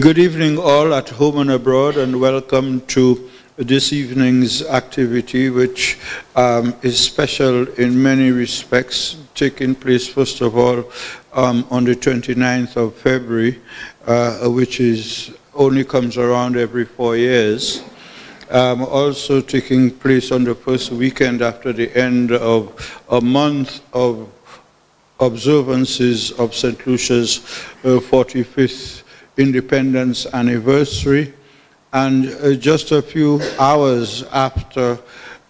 Good evening, all at home and abroad, and welcome to this evening's activity, which um, is special in many respects, taking place, first of all, um, on the 29th of February, uh, which is only comes around every four years. Um, also taking place on the first weekend after the end of a month of observances of St. Lucia's uh, 45th independence anniversary. And uh, just a few hours after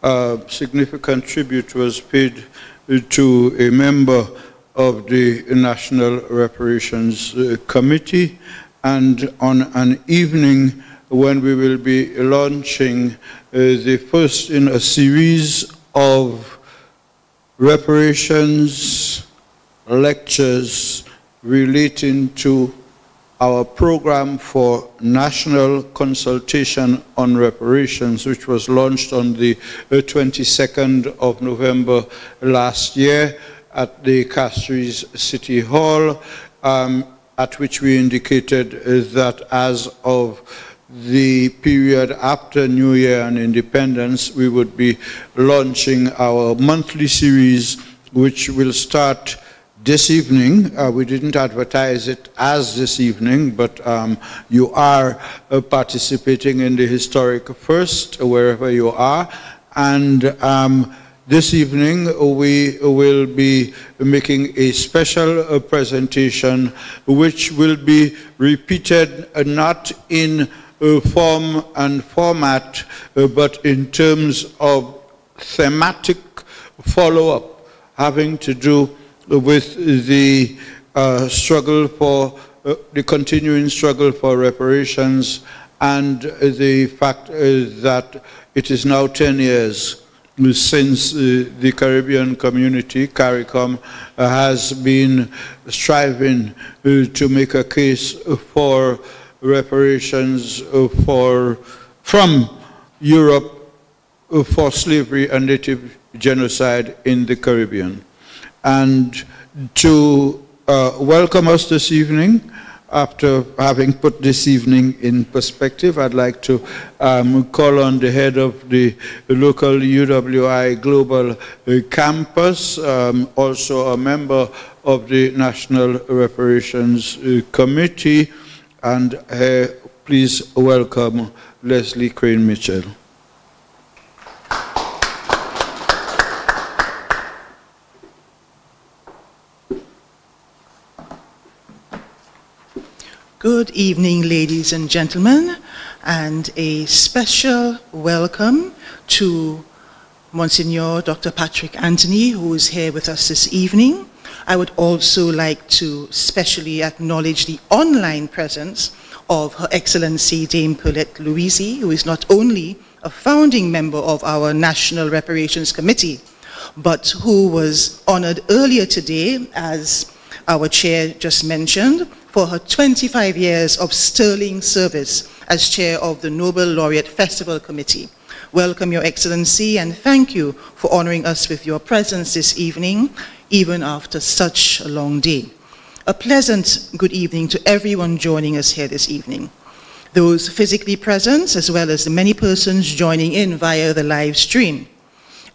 uh, significant tribute was paid uh, to a member of the National Reparations Committee, and on an evening when we will be launching uh, the first in a series of reparations lectures relating to our program for national consultation on reparations, which was launched on the uh, 22nd of November last year at the Castries City Hall, um, at which we indicated uh, that as of the period after New Year and Independence, we would be launching our monthly series, which will start this evening. Uh, we didn't advertise it as this evening, but um, you are uh, participating in the historic first, wherever you are. And um, this evening, we will be making a special uh, presentation, which will be repeated uh, not in uh, form and format, uh, but in terms of thematic follow-up having to do with the uh, struggle for, uh, the continuing struggle for reparations and the fact uh, that it is now 10 years since uh, the Caribbean community, CARICOM, uh, has been striving to make a case for reparations for, from Europe for slavery and native genocide in the Caribbean. And to uh, welcome us this evening, after having put this evening in perspective, I'd like to um, call on the head of the local UWI Global Campus, um, also a member of the National Reparations Committee, and uh, please welcome Leslie Crane Mitchell. Good evening, ladies and gentlemen, and a special welcome to Monsignor Dr. Patrick Anthony, who is here with us this evening. I would also like to specially acknowledge the online presence of Her Excellency Dame Pearlette Louisy, who is not only a founding member of our National Reparations Committee, but who was honored earlier today, as our chair just mentioned, for her 25 years of sterling service as chair of the Nobel Laureate Festival Committee. Welcome, Your Excellency, and thank you for honoring us with your presence this evening, even after such a long day. A pleasant good evening to everyone joining us here this evening. Those physically present, as well as the many persons joining in via the live stream.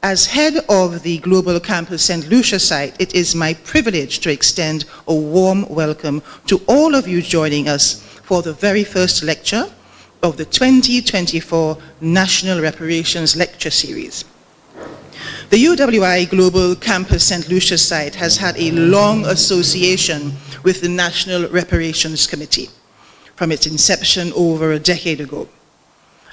As head of the Global Campus St. Lucia site, it is my privilege to extend a warm welcome to all of you joining us for the very first lecture of the 2024 National Reparations Lecture Series. The UWI Global Campus St. Lucia site has had a long association with the National Reparations Committee from its inception over a decade ago.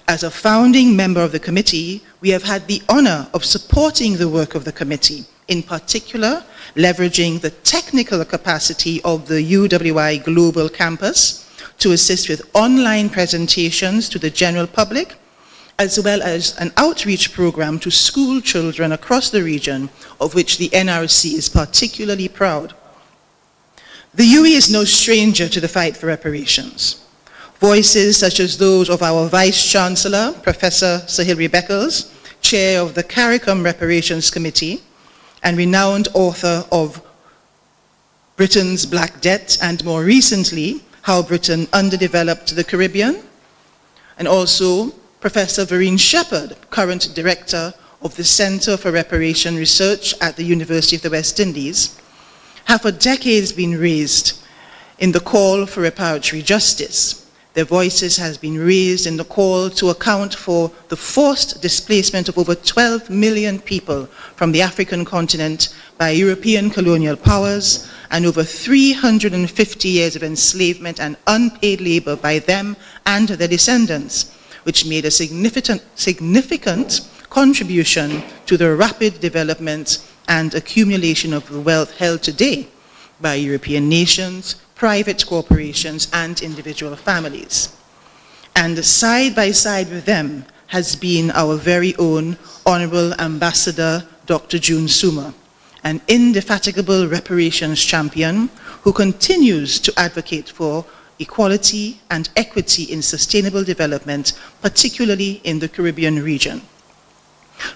As a founding member of the committee, we have had the honor of supporting the work of the committee, in particular, leveraging the technical capacity of the UWI Global Campus to assist with online presentations to the general public, as well as an outreach program to school children across the region, of which the NRC is particularly proud. The UWI is no stranger to the fight for reparations. Voices such as those of our Vice Chancellor, Professor Sir Hilary Beckles, Chair of the CARICOM Reparations Committee, and renowned author of Britain's Black Debt, and more recently, how Britain underdeveloped the Caribbean, and also Professor Verene Shepherd, current director of the Center for Reparation Research at the University of the West Indies, have for decades been raised in the call for reparatory justice. Their voices has been raised in the call to account for the forced displacement of over 12 million people from the African continent by European colonial powers and over 350 years of enslavement and unpaid labor by them and their descendants, which made a significant, significant contribution to the rapid development and accumulation of the wealth held today by European nations, private corporations, and individual families. And side by side with them has been our very own Honorable Ambassador Dr. June Soomer, an indefatigable reparations champion who continues to advocate for equality and equity in sustainable development, particularly in the Caribbean region.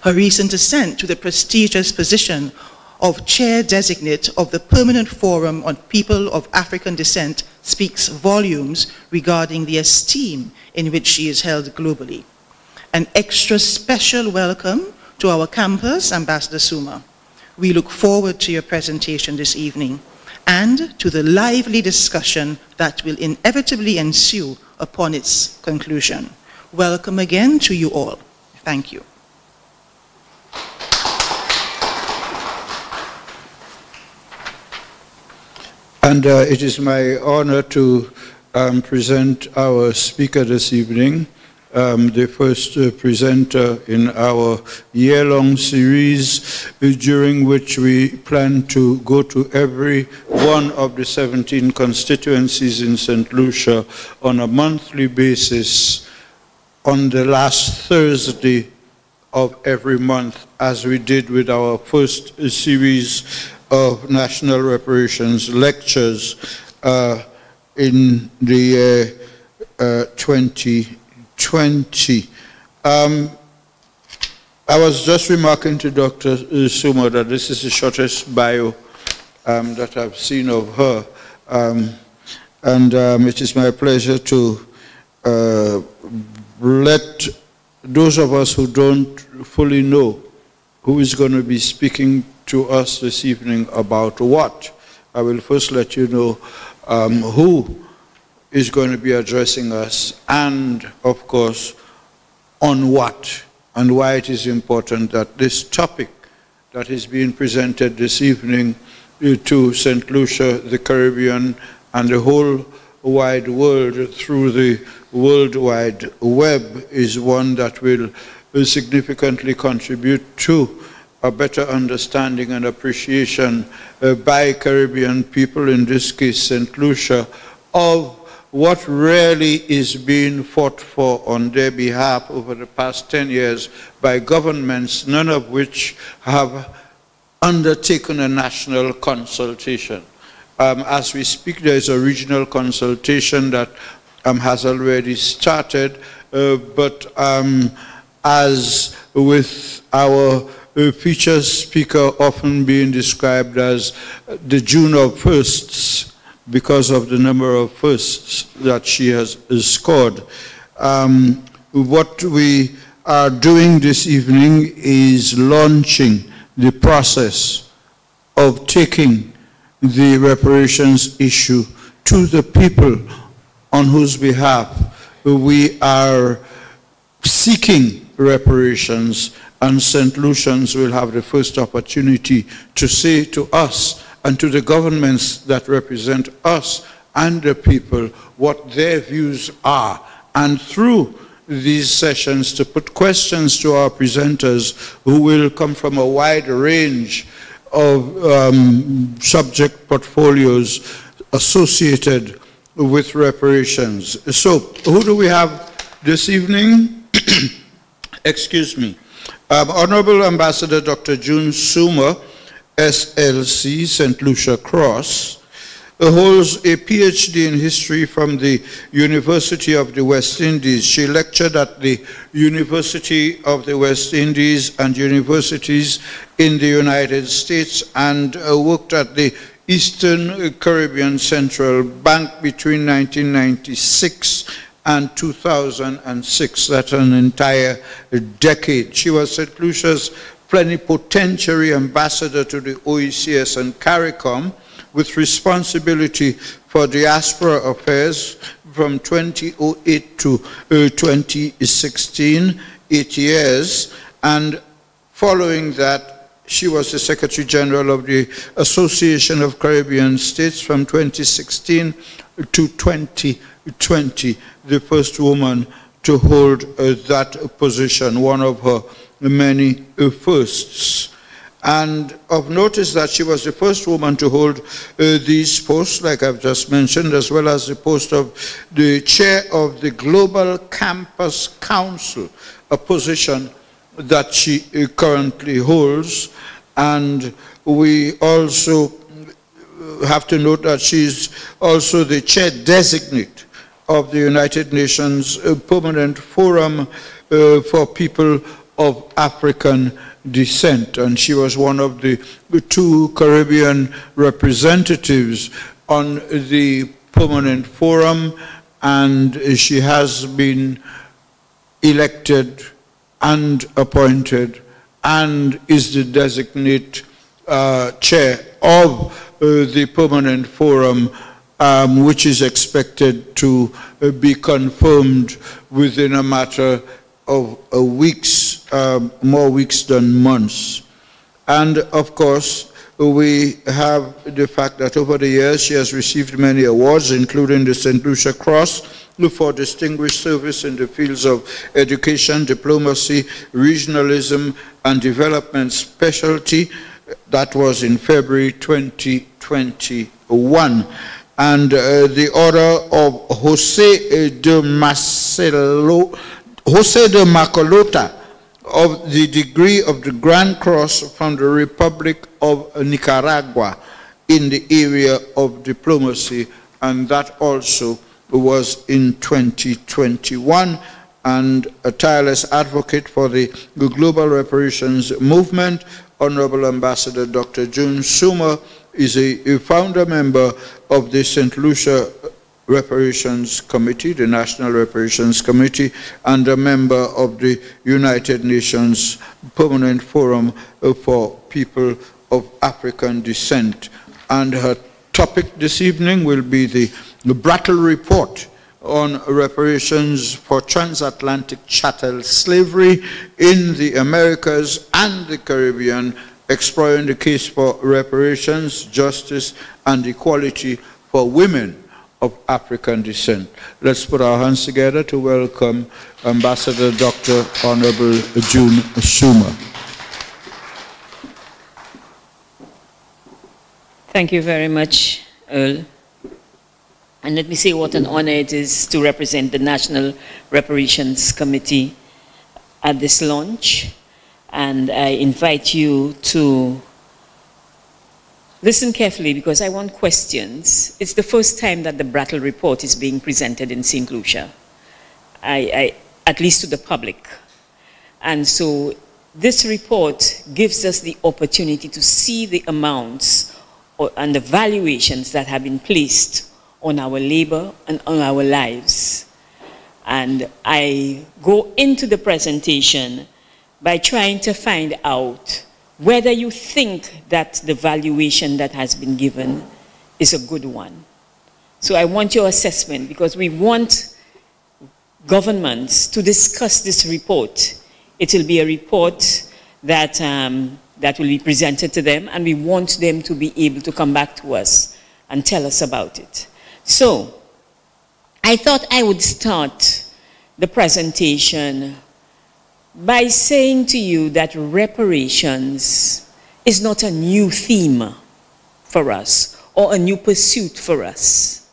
Her recent ascent to the prestigious position of chair designate of the Permanent Forum on People of African Descent speaks volumes regarding the esteem in which she is held globally. An extra special welcome to our campus, Ambassador Soomer. We look forward to your presentation this evening and to the lively discussion that will inevitably ensue upon its conclusion. Welcome again to you all. Thank you. And uh, it is my honor to um, present our speaker this evening, um, the first uh, presenter in our year-long series during which we plan to go to every one of the 17 constituencies in St. Lucia on a monthly basis on the last Thursday of every month as we did with our first series of national reparations lectures uh, in the year uh, 2020. Um, I was just remarking to Dr. Soomer that this is the shortest bio um, that I've seen of her. Um, and um, it is my pleasure to uh, let those of us who don't fully know who is going to be speaking to us this evening about what. I will first let you know um, who is going to be addressing us and, of course, on what and why it is important that this topic that is being presented this evening to St. Lucia, the Caribbean, and the whole wide world through the World Wide Web is one that will significantly contribute to a better understanding and appreciation uh, by Caribbean people, in this case St. Lucia, of what really is being fought for on their behalf over the past 10 years by governments, none of which have undertaken a national consultation. Um, as we speak, there is a regional consultation that um, has already started, uh, but um, as with our a featured speaker often being described as the June of firsts because of the number of firsts that she has scored. Um, what we are doing this evening is launching the process of taking the reparations issue to the people on whose behalf we are seeking reparations and St. Lucians will have the first opportunity to say to us and to the governments that represent us and the people what their views are. And through these sessions to put questions to our presenters who will come from a wide range of um, subject portfolios associated with reparations. So, who do we have this evening? Excuse me. Um, Honorable Ambassador Dr. June Soomer, SLC, St. Lucia Cross, holds a PhD in history from the University of the West Indies. She lectured at the University of the West Indies and universities in the United States and uh, worked at the Eastern Caribbean Central Bank between 1996 and 2006. That's an entire decade. She was St. Lucia's plenipotentiary ambassador to the OECS and CARICOM with responsibility for diaspora affairs from 2008 to uh, 2016, eight years, and following that, she was the Secretary General of the Association of Caribbean States from 2016 to 2020, the first woman to hold uh, that position, one of her many uh, firsts. And of notice that she was the first woman to hold uh, these posts, like I've just mentioned, as well as the post of the chair of the Global Campus Council, a position that she uh, currently holds. And we also have to note that she's also the chair designate of the United Nations Permanent Forum uh, for People of African descent. And she was one of the two Caribbean representatives on the Permanent Forum, and she has been elected and appointed and is the designate uh, chair of uh, the Permanent Forum, um, which is expected to uh, be confirmed within a matter of weeks, um, more weeks than months. And of course, we have the fact that over the years she has received many awards, including the St. Lucia Cross for distinguished service in the fields of education, diplomacy, regionalism, and development specialty. That was in February 2021. And uh, the order of Jose de Marcelo Jose de Marcoleta of the degree of the Grand Cross from the Republic of Nicaragua in the area of diplomacy, and that also was in 2021 and a tireless advocate for the global reparations movement, Honorable Ambassador Dr. June Soomer is a, a founder member of the St. Lucia Reparations Committee, the National Reparations Committee, and a member of the United Nations Permanent Forum for People of African Descent. And her topic this evening will be the, the Brattle Report on reparations for transatlantic chattel slavery in the Americas and the Caribbean, exploring the case for reparations, justice, and equality for women of African descent. Let's put our hands together to welcome Ambassador Dr. Honorable June Soomer. Thank you very much, Earl. And let me say what an honor it is to represent the National Reparations Committee at this launch. And I invite you to Listen carefully because I want questions. It's the first time that the Brattle report is being presented in St. Lucia, I, I, at least to the public. And so this report gives us the opportunity to see the amounts or, and the valuations that have been placed on our labor and on our lives. And I go into the presentation by trying to find out whether you think that the valuation that has been given is a good one. So I want your assessment because we want governments to discuss this report. It will be a report that, um, that will be presented to them and we want them to be able to come back to us and tell us about it. So I thought I would start the presentation by saying to you that reparations is not a new theme for us or a new pursuit for us.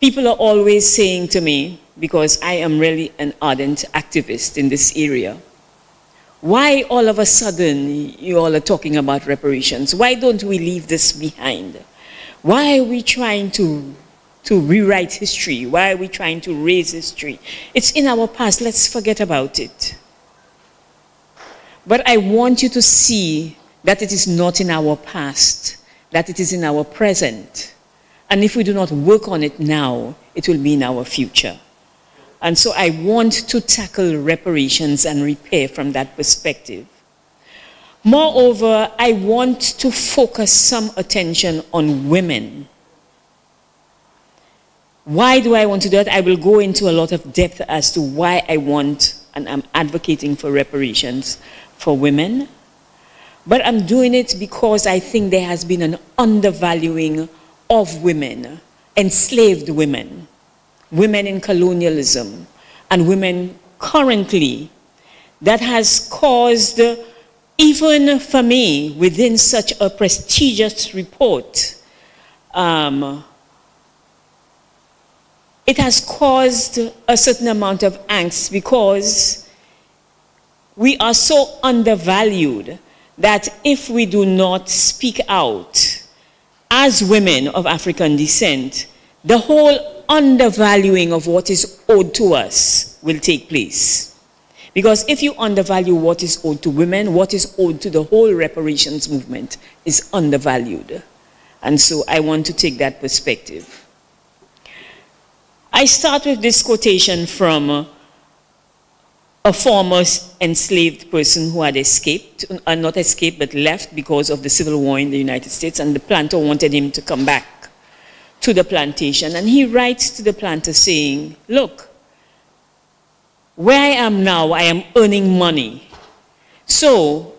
People are always saying to me, because I am really an ardent activist in this area, why all of a sudden you all are talking about reparations? Why don't we leave this behind? Why are we trying to to rewrite history? Why are we trying to raise history? It's in our past. Let's forget about it. But I want you to see that it is not in our past. that it is in our present. And if we do not work on it now, it will be in our future. And so I want to tackle reparations and repair from that perspective. Moreover, I want to focus some attention on women. Why do I want to do that? I will go into a lot of depth as to why I want and I'm advocating for reparations for women. But I'm doing it because I think there has been an undervaluing of women, enslaved women, women in colonialism, and women currently that has caused, even for me, within such a prestigious report, um, it has caused a certain amount of angst because we are so undervalued that if we do not speak out as women of African descent, the whole undervaluing of what is owed to us will take place. Because if you undervalue what is owed to women, what is owed to the whole reparations movement is undervalued. And so I want to take that perspective. I start with this quotation from a former enslaved person who had escaped, uh, not escaped, but left because of the civil war in the United States, and the planter wanted him to come back to the plantation. And he writes to the planter saying, Look, where I am now, I am earning money. So,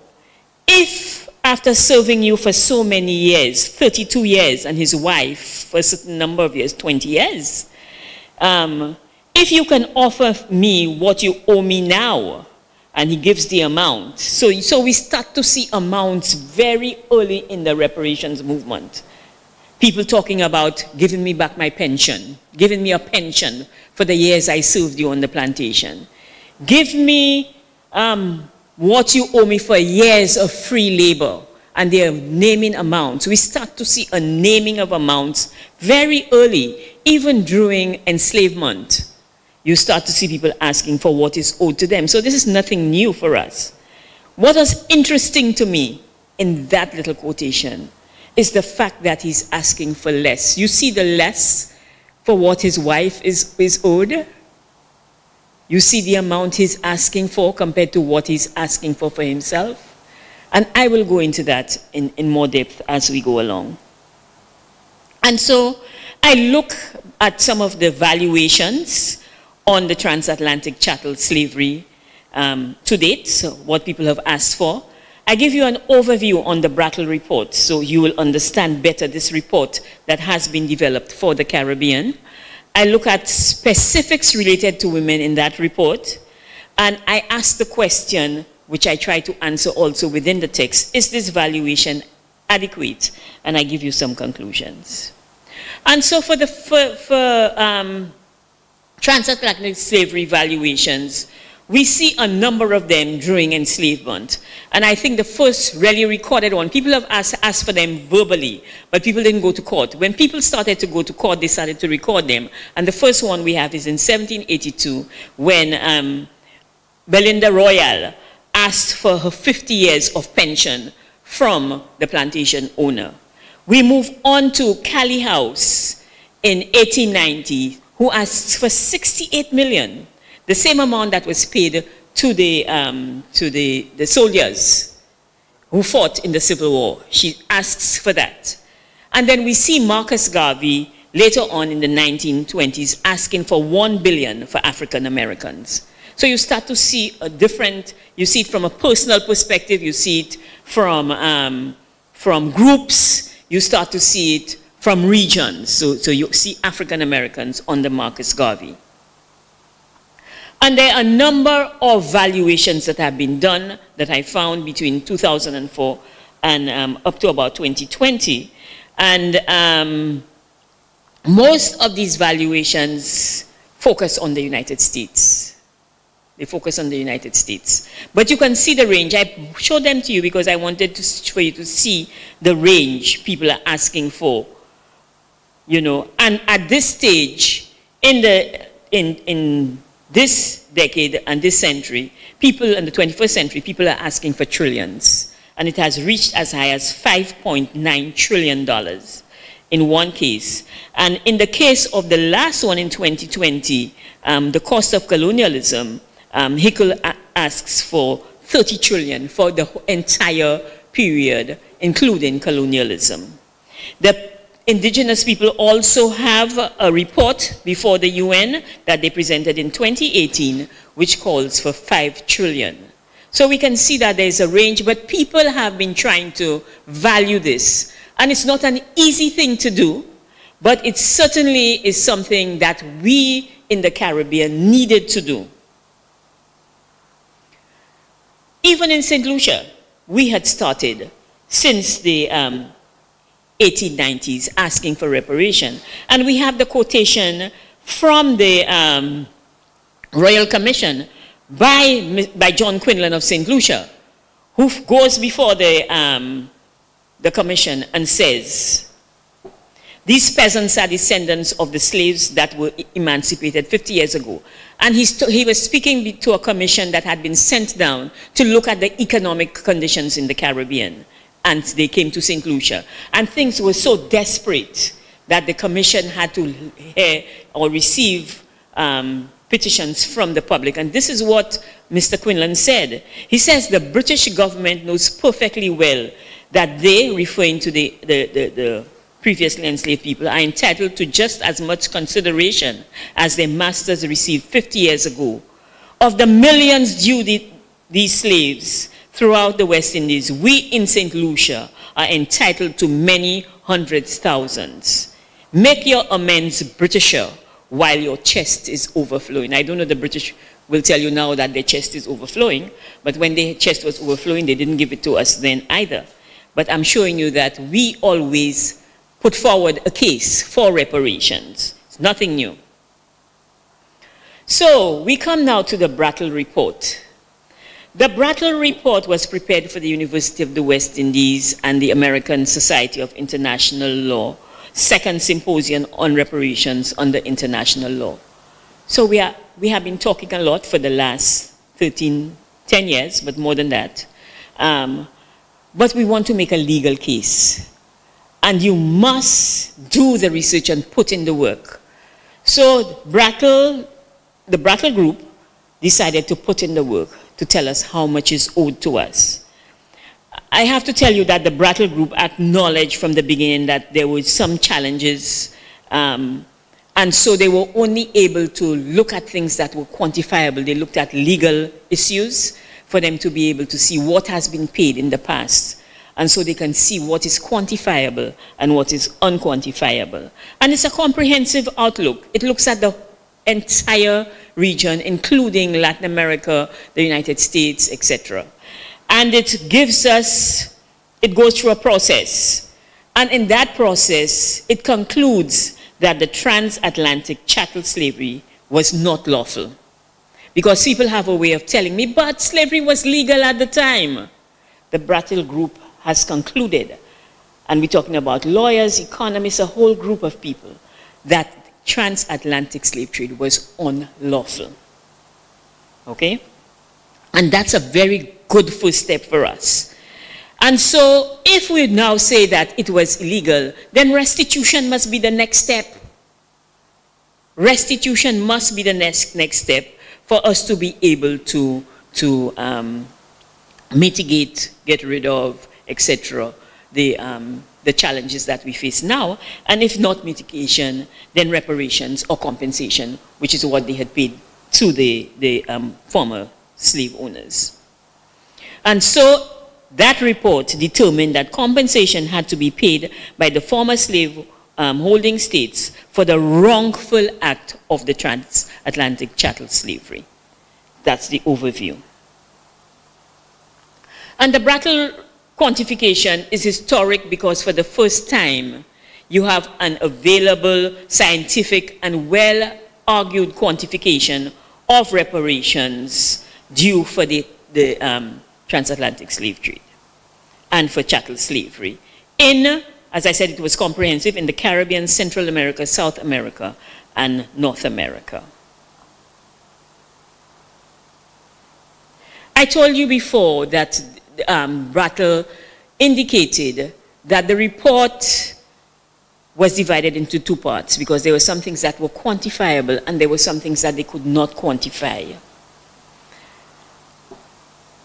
if after serving you for so many years, 32 years, and his wife for a certain number of years, 20 years, um, if you can offer me what you owe me now, and he gives the amount. So, so we start to see amounts very early in the reparations movement. People talking about giving me back my pension, giving me a pension for the years I served you on the plantation. Give me um, what you owe me for years of free labor. And they're naming amounts. We start to see a naming of amounts very early, even during enslavement you start to see people asking for what is owed to them. So this is nothing new for us. What was interesting to me in that little quotation is the fact that he's asking for less. You see the less for what his wife is, is owed? You see the amount he's asking for compared to what he's asking for for himself? And I will go into that in, in more depth as we go along. And so I look at some of the valuations on the transatlantic chattel slavery um, to date, so what people have asked for. I give you an overview on the Brattle report so you will understand better this report that has been developed for the Caribbean. I look at specifics related to women in that report, and I ask the question, which I try to answer also within the text, is this valuation adequate? And I give you some conclusions. And so for the for, for um, transatlantic slavery valuations, we see a number of them during enslavement. And I think the first really recorded one, people have asked, asked, for them verbally, but people didn't go to court. When people started to go to court, they started to record them. And the first one we have is in 1782, when um, Belinda Royall asked for her 50 years of pension from the plantation owner. We move on to Callie House in 1890, who asked for 68 million, the same amount that was paid to the, um, to the, the soldiers who fought in the Civil War. She asks for that. And then we see Marcus Garvey later on in the 1920s asking for 1 billion for African Americans. So you start to see a different, you see it from a personal perspective, you see it from, um, from groups, you start to see it from regions. So, so you see African Americans under Marcus Garvey. And there are a number of valuations that have been done that I found between 2004 and um, up to about 2020. And um, most of these valuations focus on the United States. They focus on the United States. But you can see the range. I showed them to you because I wanted to, for you to see the range people are asking for you know, and at this stage, in, the, in, in this decade and this century, people in the 21st century, people are asking for trillions. and it has reached as high as $5.9 trillion in one case. And in the case of the last one in 2020, um, the cost of colonialism, um, HICL asks for 30 trillion for the entire period, including colonialism. The indigenous people also have a report before the UN that they presented in 2018, which calls for 5 trillion. So we can see that there's a range, but people have been trying to value this. And it's not an easy thing to do, but it certainly is something that we in the Caribbean needed to do. Even in St. Lucia, we had started since the um, 1890s asking for reparation. And we have the quotation from the um, Royal Commission by, by John Quinlan of St. Lucia, who goes before the, um, the commission and says, these peasants are descendants of the slaves that were emancipated 50 years ago. And he was speaking to a commission that had been sent down to look at the economic conditions in the Caribbean. And they came to St. Lucia. And things were so desperate that the commission had to hear or receive um, petitions from the public. And this is what Mr. Quinlan said. He says the British government knows perfectly well that they, referring to the, the, the, the previously enslaved people, are entitled to just as much consideration as their masters received 50 years ago. Of the millions due the, these slaves throughout the West Indies, we in St. Lucia are entitled to many hundreds thousands. Make your amends Britisher while your chest is overflowing. I don't know the British will tell you now that their chest is overflowing, but when their chest was overflowing, they didn't give it to us then either. But I'm showing you that we always put forward a case for reparations. It's nothing new. So we come now to the Brattle Report. The Brattle Report was prepared for the University of the West Indies and the American Society of International Law second symposium on reparations under international law. So we, are, we have been talking a lot for the last 13, 10 years, but more than that. Um, but we want to make a legal case. And you must do the research and put in the work. So Brattle, the Brattle group decided to put in the work to tell us how much is owed to us. I have to tell you that the Brattle Group acknowledged from the beginning that there were some challenges, um, and so they were only able to look at things that were quantifiable. They looked at legal issues for them to be able to see what has been paid in the past, and so they can see what is quantifiable and what is unquantifiable. And it's a comprehensive outlook. It looks at the entire region, including Latin America, the United States, etc and it gives us, it goes through a process. And in that process, it concludes that the transatlantic chattel slavery was not lawful. Because people have a way of telling me, but slavery was legal at the time. The Brattle Group has concluded, and we're talking about lawyers, economists, a whole group of people, that transatlantic slave trade was unlawful. Okay? And that's a very good first step for us. And so if we now say that it was illegal, then restitution must be the next step. Restitution must be the next, next step for us to be able to, to um, mitigate, get rid of, etc., the, um, the challenges that we face now. And if not mitigation, then reparations or compensation, which is what they had paid to the, the um, former slave owners. And so that report determined that compensation had to be paid by the former slave um, holding states for the wrongful act of the transatlantic chattel slavery. That's the overview. And the Brattle quantification is historic because for the first time, you have an available scientific and well-argued quantification of reparations due for the, the um, transatlantic slave trade and for chattel slavery. In, as I said, it was comprehensive in the Caribbean, Central America, South America, and North America. I told you before that um, Brattle indicated that the report was divided into two parts because there were some things that were quantifiable and there were some things that they could not quantify.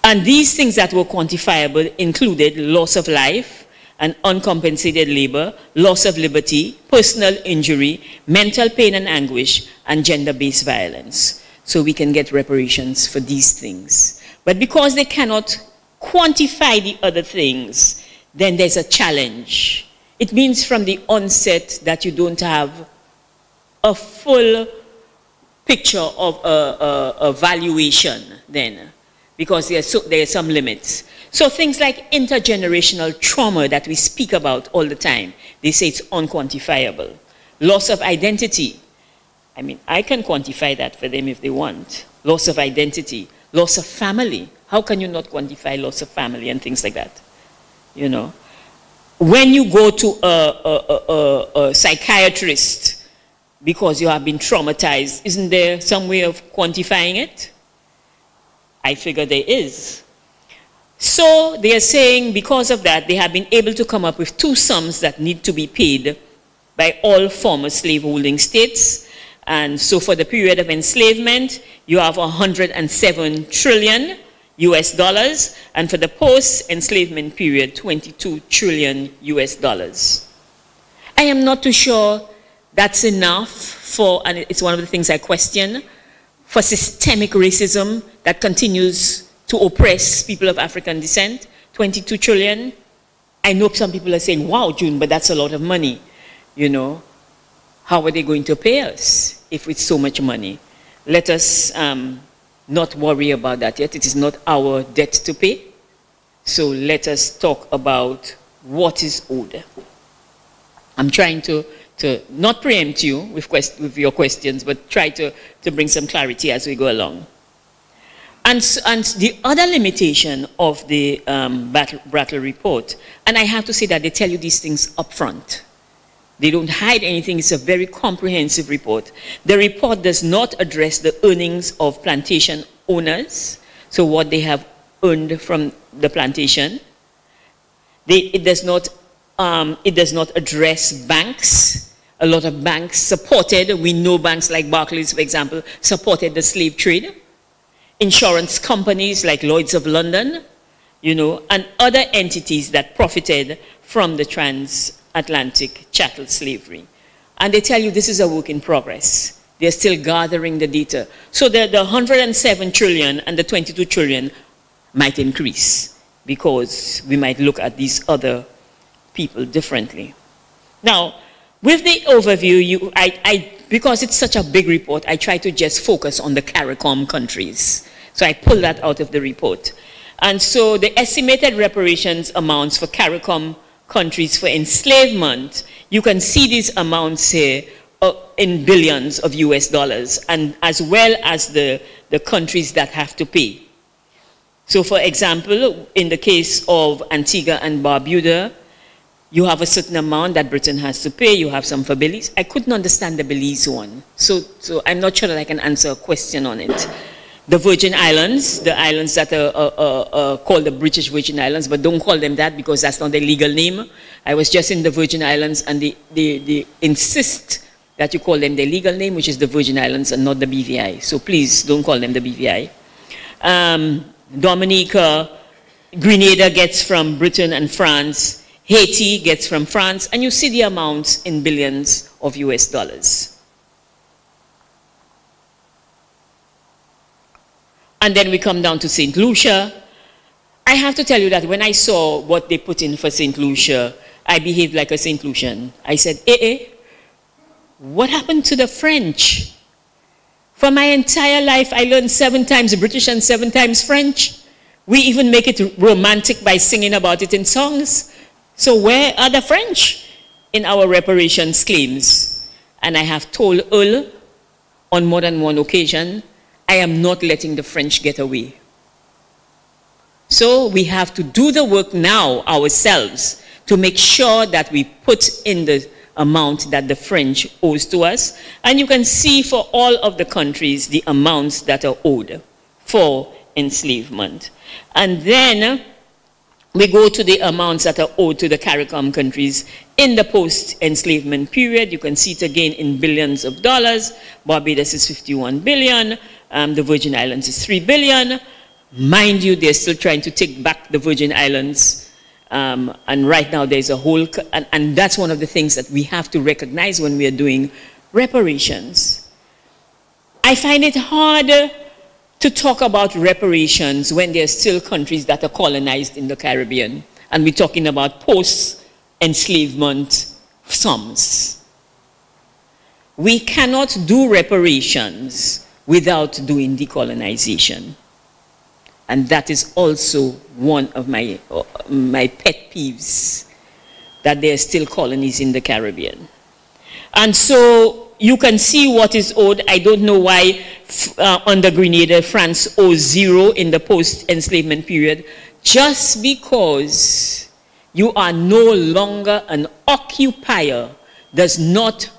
And these things that were quantifiable included loss of life and uncompensated labor, loss of liberty, personal injury, mental pain and anguish, and gender-based violence. So we can get reparations for these things. But because they cannot quantify the other things, then there's a challenge. It means from the onset that you don't have a full picture of a, a, a valuation then because there are, so, there are some limits. So things like intergenerational trauma that we speak about all the time, they say it's unquantifiable. Loss of identity. I mean, I can quantify that for them if they want. Loss of identity. Loss of family. How can you not quantify loss of family and things like that? You know? When you go to a, a, a, a psychiatrist because you have been traumatized, isn't there some way of quantifying it? I figure there is. So they are saying because of that, they have been able to come up with two sums that need to be paid by all former slaveholding states. And so for the period of enslavement, you have 107 trillion US dollars, and for the post-enslavement period, 22 trillion US dollars. I am not too sure that's enough for, and it's one of the things I question, for systemic racism that continues to oppress people of African descent, 22 trillion. I know some people are saying, wow, June, but that's a lot of money. You know, how are they going to pay us if it's so much money? Let us um, not worry about that yet. It is not our debt to pay. So let us talk about what is owed. I'm trying to to not preempt you with, with your questions, but try to, to bring some clarity as we go along. And, and the other limitation of the um, Brattle report, and I have to say that they tell you these things up front. They don't hide anything. It's a very comprehensive report. The report does not address the earnings of plantation owners, so what they have earned from the plantation. They, it, does not, um, it does not address banks a lot of banks supported, we know banks like Barclays, for example, supported the slave trade. Insurance companies like Lloyds of London, you know, and other entities that profited from the transatlantic chattel slavery. And they tell you this is a work in progress. They're still gathering the data. So the, the 107 trillion and the 22 trillion might increase because we might look at these other people differently. Now, with the overview, you, I, I, because it's such a big report, I try to just focus on the CARICOM countries. So I pull that out of the report. And so the estimated reparations amounts for CARICOM countries for enslavement, you can see these amounts here uh, in billions of US dollars, and as well as the, the countries that have to pay. So for example, in the case of Antigua and Barbuda, you have a certain amount that Britain has to pay, you have some for Belize. I couldn't understand the Belize one, so, so I'm not sure that I can answer a question on it. The Virgin Islands, the islands that are, called the British Virgin Islands, but don't call them that because that's not their legal name. I was just in the Virgin Islands and they, they, they insist that you call them their legal name, which is the Virgin Islands and not the BVI. So please don't call them the BVI. Um, Dominica, Grenada gets from Britain and France, Haiti gets from France, and you see the amounts in billions of US dollars. And then we come down to St. Lucia. I have to tell you that when I saw what they put in for St. Lucia, I behaved like a St. Lucian. I said, eh, eh, what happened to the French? For my entire life, I learned seven times British and seven times French. We even make it romantic by singing about it in songs. So where are the French in our reparations claims? And I have told Earl on more than one occasion, I am not letting the French get away. So we have to do the work now ourselves to make sure that we put in the amount that the French owes to us. And you can see for all of the countries the amounts that are owed for enslavement. And then we go to the amounts that are owed to the CARICOM countries in the post-enslavement period. You can see it again in billions of dollars. Barbados is 51 billion. Um, the Virgin Islands is 3 billion. Mind you, they're still trying to take back the Virgin Islands. Um, and right now there's a whole, and, and that's one of the things that we have to recognize when we are doing reparations. I find it harder to talk about reparations when there are still countries that are colonized in the Caribbean. And we're talking about post-enslavement sums. We cannot do reparations without doing decolonization. And that is also one of my, uh, my pet peeves, that there are still colonies in the Caribbean. And so you can see what is owed. I don't know why uh, under Grenada, France owes zero in the post-enslavement period, just because you are no longer an occupier does not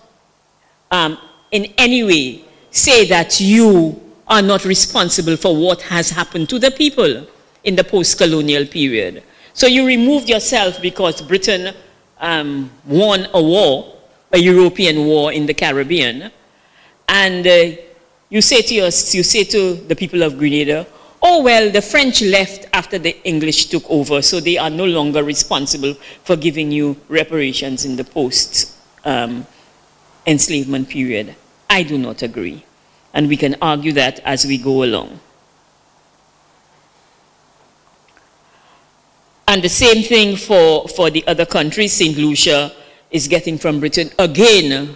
um, in any way say that you are not responsible for what has happened to the people in the post-colonial period. So you removed yourself because Britain um, won a war a European war in the Caribbean. And uh, you say to us, you say to the people of Grenada, oh, well, the French left after the English took over, so they are no longer responsible for giving you reparations in the post um, enslavement period. I do not agree. And we can argue that as we go along. And the same thing for, for the other countries, St. Lucia, is getting from Britain. Again,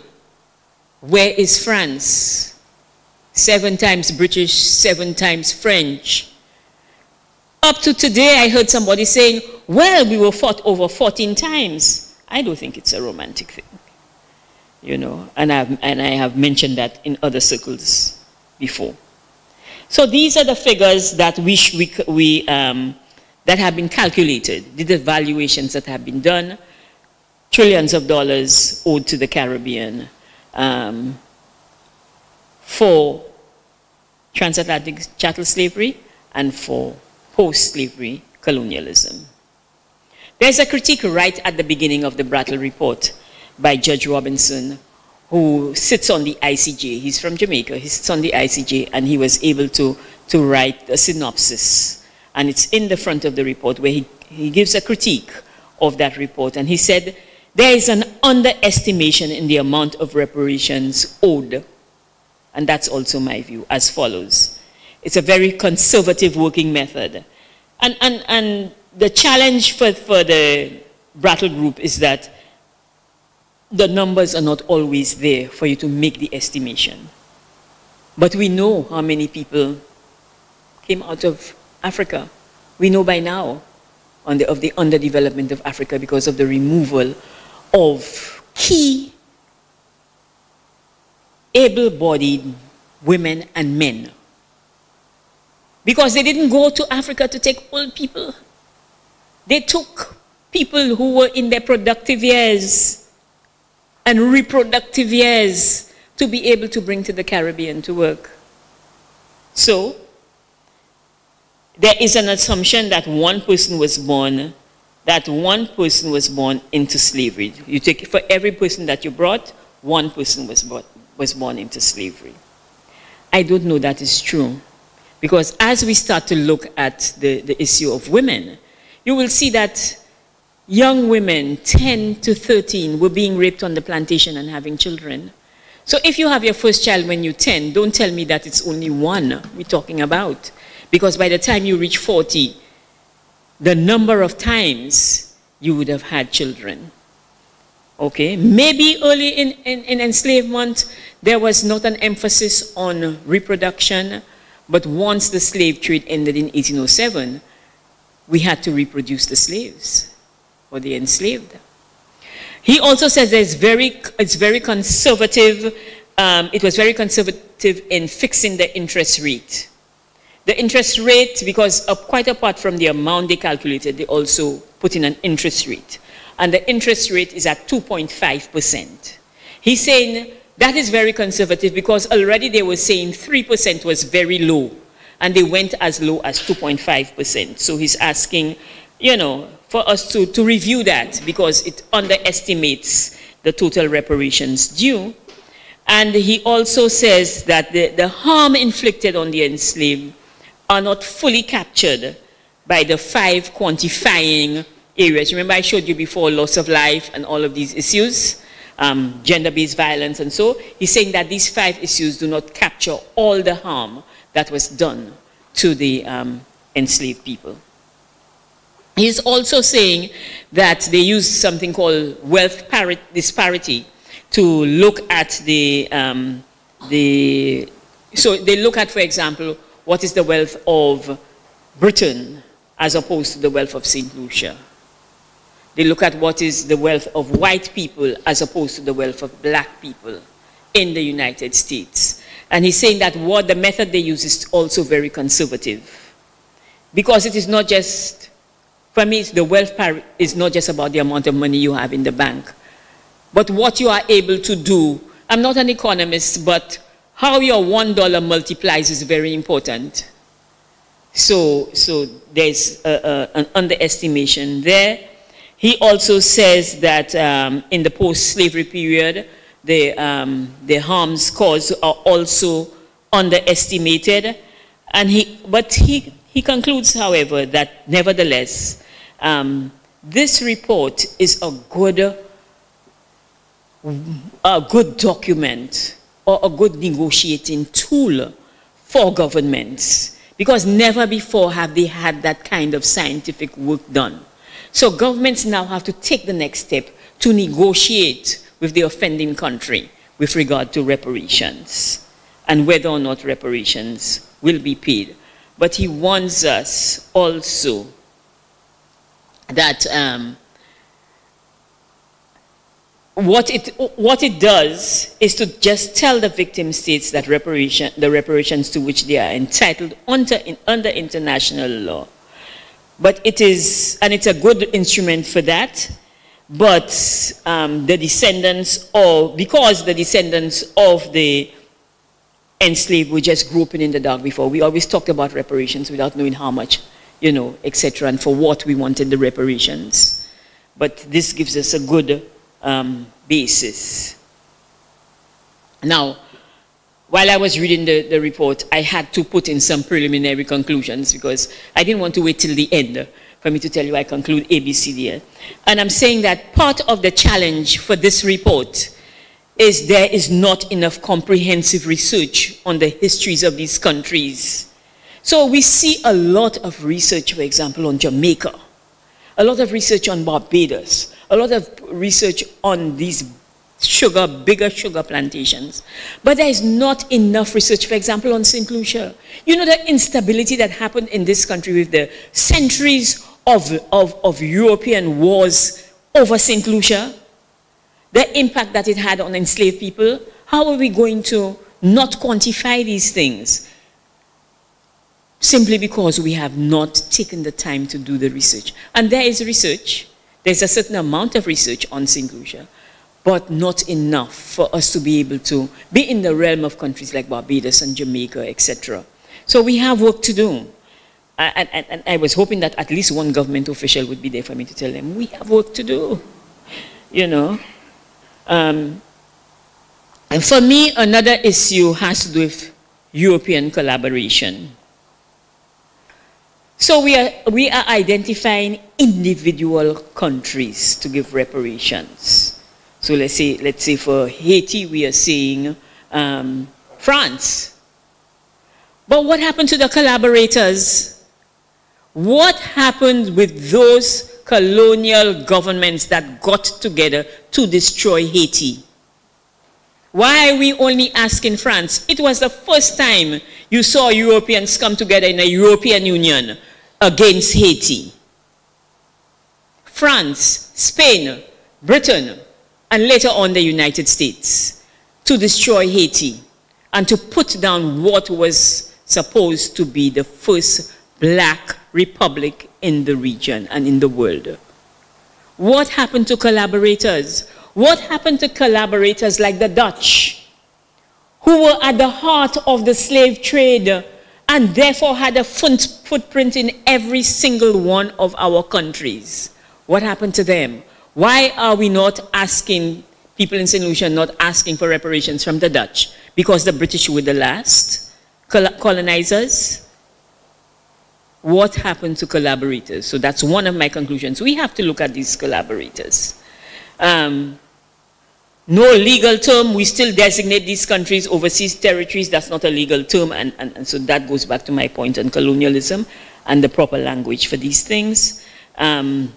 where is France? Seven times British, seven times French. Up to today, I heard somebody saying, well, we were fought over 14 times. I don't think it's a romantic thing, you know, and, I've, and I have mentioned that in other circles before. So these are the figures that we, we, we um, that have been calculated, the evaluations that have been done trillions of dollars owed to the Caribbean um, for transatlantic chattel slavery and for post-slavery colonialism. There's a critique right at the beginning of the Brattle report by Judge Robinson, who sits on the ICJ. He's from Jamaica. He sits on the ICJ, and he was able to, to write a synopsis. And it's in the front of the report where he, he gives a critique of that report. And he said there is an underestimation in the amount of reparations owed. And that's also my view, as follows. It's a very conservative working method. And, and, and the challenge for, for the Brattle Group is that the numbers are not always there for you to make the estimation. But we know how many people came out of Africa. We know by now on the, of the underdevelopment of Africa because of the removal of key able-bodied women and men. Because they didn't go to Africa to take old people. They took people who were in their productive years and reproductive years to be able to bring to the Caribbean to work. So, there is an assumption that one person was born that one person was born into slavery. You take for every person that you brought, one person was, brought, was born into slavery. I don't know that is true. Because as we start to look at the, the issue of women, you will see that young women, 10 to 13, were being raped on the plantation and having children. So if you have your first child when you're 10, don't tell me that it's only one we're talking about. Because by the time you reach 40, the number of times you would have had children. Okay, maybe early in, in, in, enslavement, there was not an emphasis on reproduction, but once the slave trade ended in 1807, we had to reproduce the slaves or the enslaved. He also says it's very, it's very conservative, um, it was very conservative in fixing the interest rate. The interest rate, because quite apart from the amount they calculated, they also put in an interest rate. And the interest rate is at 2.5%. He's saying that is very conservative because already they were saying 3% was very low. And they went as low as 2.5%. So he's asking, you know, for us to, to review that because it underestimates the total reparations due. And he also says that the, the harm inflicted on the enslaved are not fully captured by the five quantifying areas. Remember I showed you before loss of life and all of these issues, um, gender-based violence and so. He's saying that these five issues do not capture all the harm that was done to the um, enslaved people. He's also saying that they use something called wealth disparity to look at the, um, the, so they look at, for example, what is the wealth of Britain as opposed to the wealth of St. Lucia. They look at what is the wealth of white people as opposed to the wealth of black people in the United States. And he's saying that what the method they use is also very conservative. Because it is not just for me, the wealth part is not just about the amount of money you have in the bank, but what you are able to do. I'm not an economist, but how your one dollar multiplies is very important. So, so there's a, a, an underestimation there. He also says that um, in the post-slavery period, the, um, the harms caused are also underestimated. And he, but he, he concludes, however, that nevertheless, um, this report is a good, a good document or a good negotiating tool for governments because never before have they had that kind of scientific work done. So governments now have to take the next step to negotiate with the offending country with regard to reparations and whether or not reparations will be paid. But he warns us also that um, what it what it does is to just tell the victim states that reparation the reparations to which they are entitled under in, under international law. But it is and it's a good instrument for that but um, the descendants of because the descendants of the enslaved were just groping in the dark before we always talked about reparations without knowing how much you know, etc., and for what we wanted the reparations. But this gives us a good um, basis. Now, while I was reading the, the report, I had to put in some preliminary conclusions because I didn't want to wait till the end for me to tell you I conclude ABCD. And I'm saying that part of the challenge for this report is there is not enough comprehensive research on the histories of these countries so we see a lot of research, for example, on Jamaica, a lot of research on Barbados, a lot of research on these sugar, bigger sugar plantations. But there is not enough research, for example, on St. Lucia. You know the instability that happened in this country with the centuries of, of, of European wars over St. Lucia? The impact that it had on enslaved people? How are we going to not quantify these things? Simply because we have not taken the time to do the research. And there is research. There's a certain amount of research on. Lucia, but not enough for us to be able to be in the realm of countries like Barbados and Jamaica, etc. So we have work to do. And, and, and, I was hoping that at least one government official would be there for me to tell them, we have work to do, you know. Um, and for me, another issue has to do with European collaboration. So we are, we are identifying individual countries to give reparations. So let's say, let's say for Haiti, we are saying um, France. But what happened to the collaborators? What happened with those colonial governments that got together to destroy Haiti? Why are we only asking France? It was the first time you saw Europeans come together in a European Union against Haiti. France, Spain, Britain, and later on the United States to destroy Haiti and to put down what was supposed to be the first black republic in the region and in the world. What happened to collaborators? What happened to collaborators like the Dutch, who were at the heart of the slave trade and therefore had a footprint in every single one of our countries. What happened to them? Why are we not asking, people in St. Lucia not asking for reparations from the Dutch? Because the British were the last colonizers? What happened to collaborators? So that's one of my conclusions. We have to look at these collaborators. Um, no legal term, we still designate these countries overseas territories. That's not a legal term, and, and, and so that goes back to my point on colonialism and the proper language for these things. Um,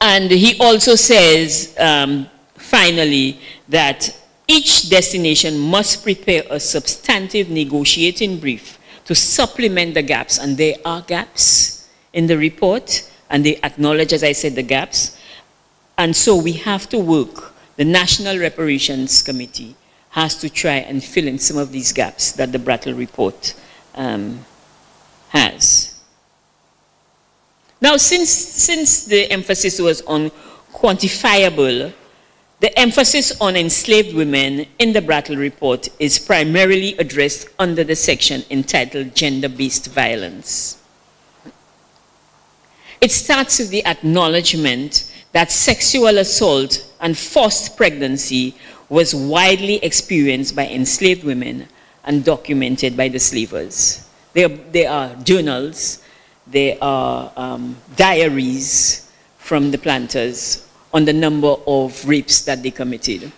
and he also says, um, finally, that each destination must prepare a substantive negotiating brief to supplement the gaps, and there are gaps in the report, and they acknowledge, as I said, the gaps. And so we have to work. The National Reparations Committee has to try and fill in some of these gaps that the Brattle report um, has. Now, since, since the emphasis was on quantifiable, the emphasis on enslaved women in the Brattle report is primarily addressed under the section entitled Gender-Based Violence. It starts with the acknowledgement that sexual assault and forced pregnancy was widely experienced by enslaved women and documented by the slavers. There, there are journals, there are um, diaries from the planters on the number of rapes that they committed.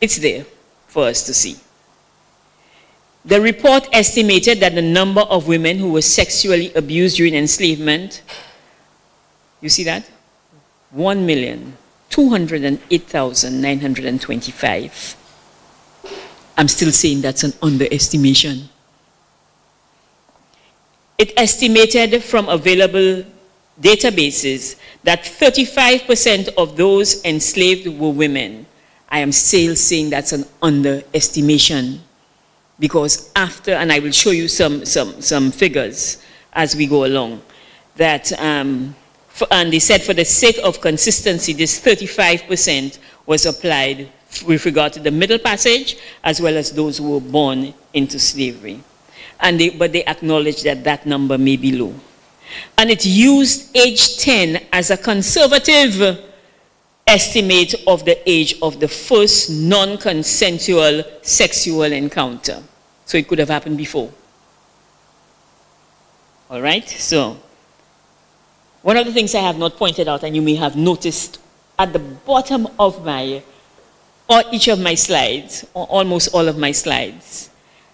It's there for us to see. The report estimated that the number of women who were sexually abused during enslavement, you see that? 1,208,925. I'm still saying that's an underestimation. It estimated from available databases that 35% of those enslaved were women. I am still saying that's an underestimation because after, and I will show you some, some, some figures as we go along, that um, for, and they said for the sake of consistency, this 35% was applied with regard to the Middle Passage, as well as those who were born into slavery. And they, but they acknowledge that that number may be low. And it used age 10 as a conservative estimate of the age of the first non-consensual sexual encounter. So it could have happened before. All right, so one of the things I have not pointed out, and you may have noticed at the bottom of my, or each of my slides, or almost all of my slides,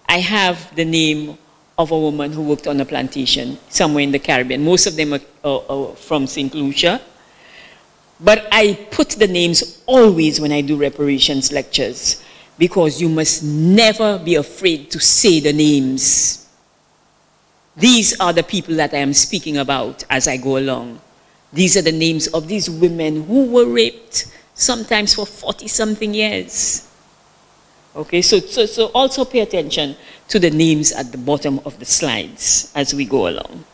I have the name of a woman who worked on a plantation somewhere in the Caribbean. Most of them are, are, are from St. Lucia. But I put the names always when I do reparations lectures because you must never be afraid to say the names these are the people that I am speaking about as I go along. These are the names of these women who were raped, sometimes for 40 something years. Okay, so, so, so also pay attention to the names at the bottom of the slides as we go along.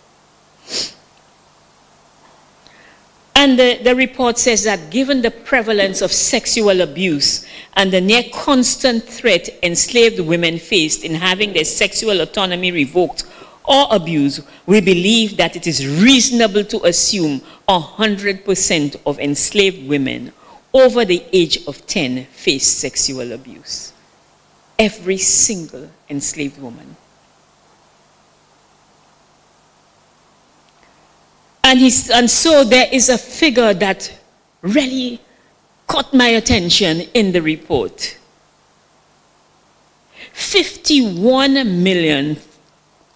And the, the, report says that given the prevalence of sexual abuse and the near constant threat enslaved women faced in having their sexual autonomy revoked or abuse, we believe that it is reasonable to assume 100% of enslaved women over the age of 10 face sexual abuse. Every single enslaved woman. And, and so there is a figure that really caught my attention in the report. 51 million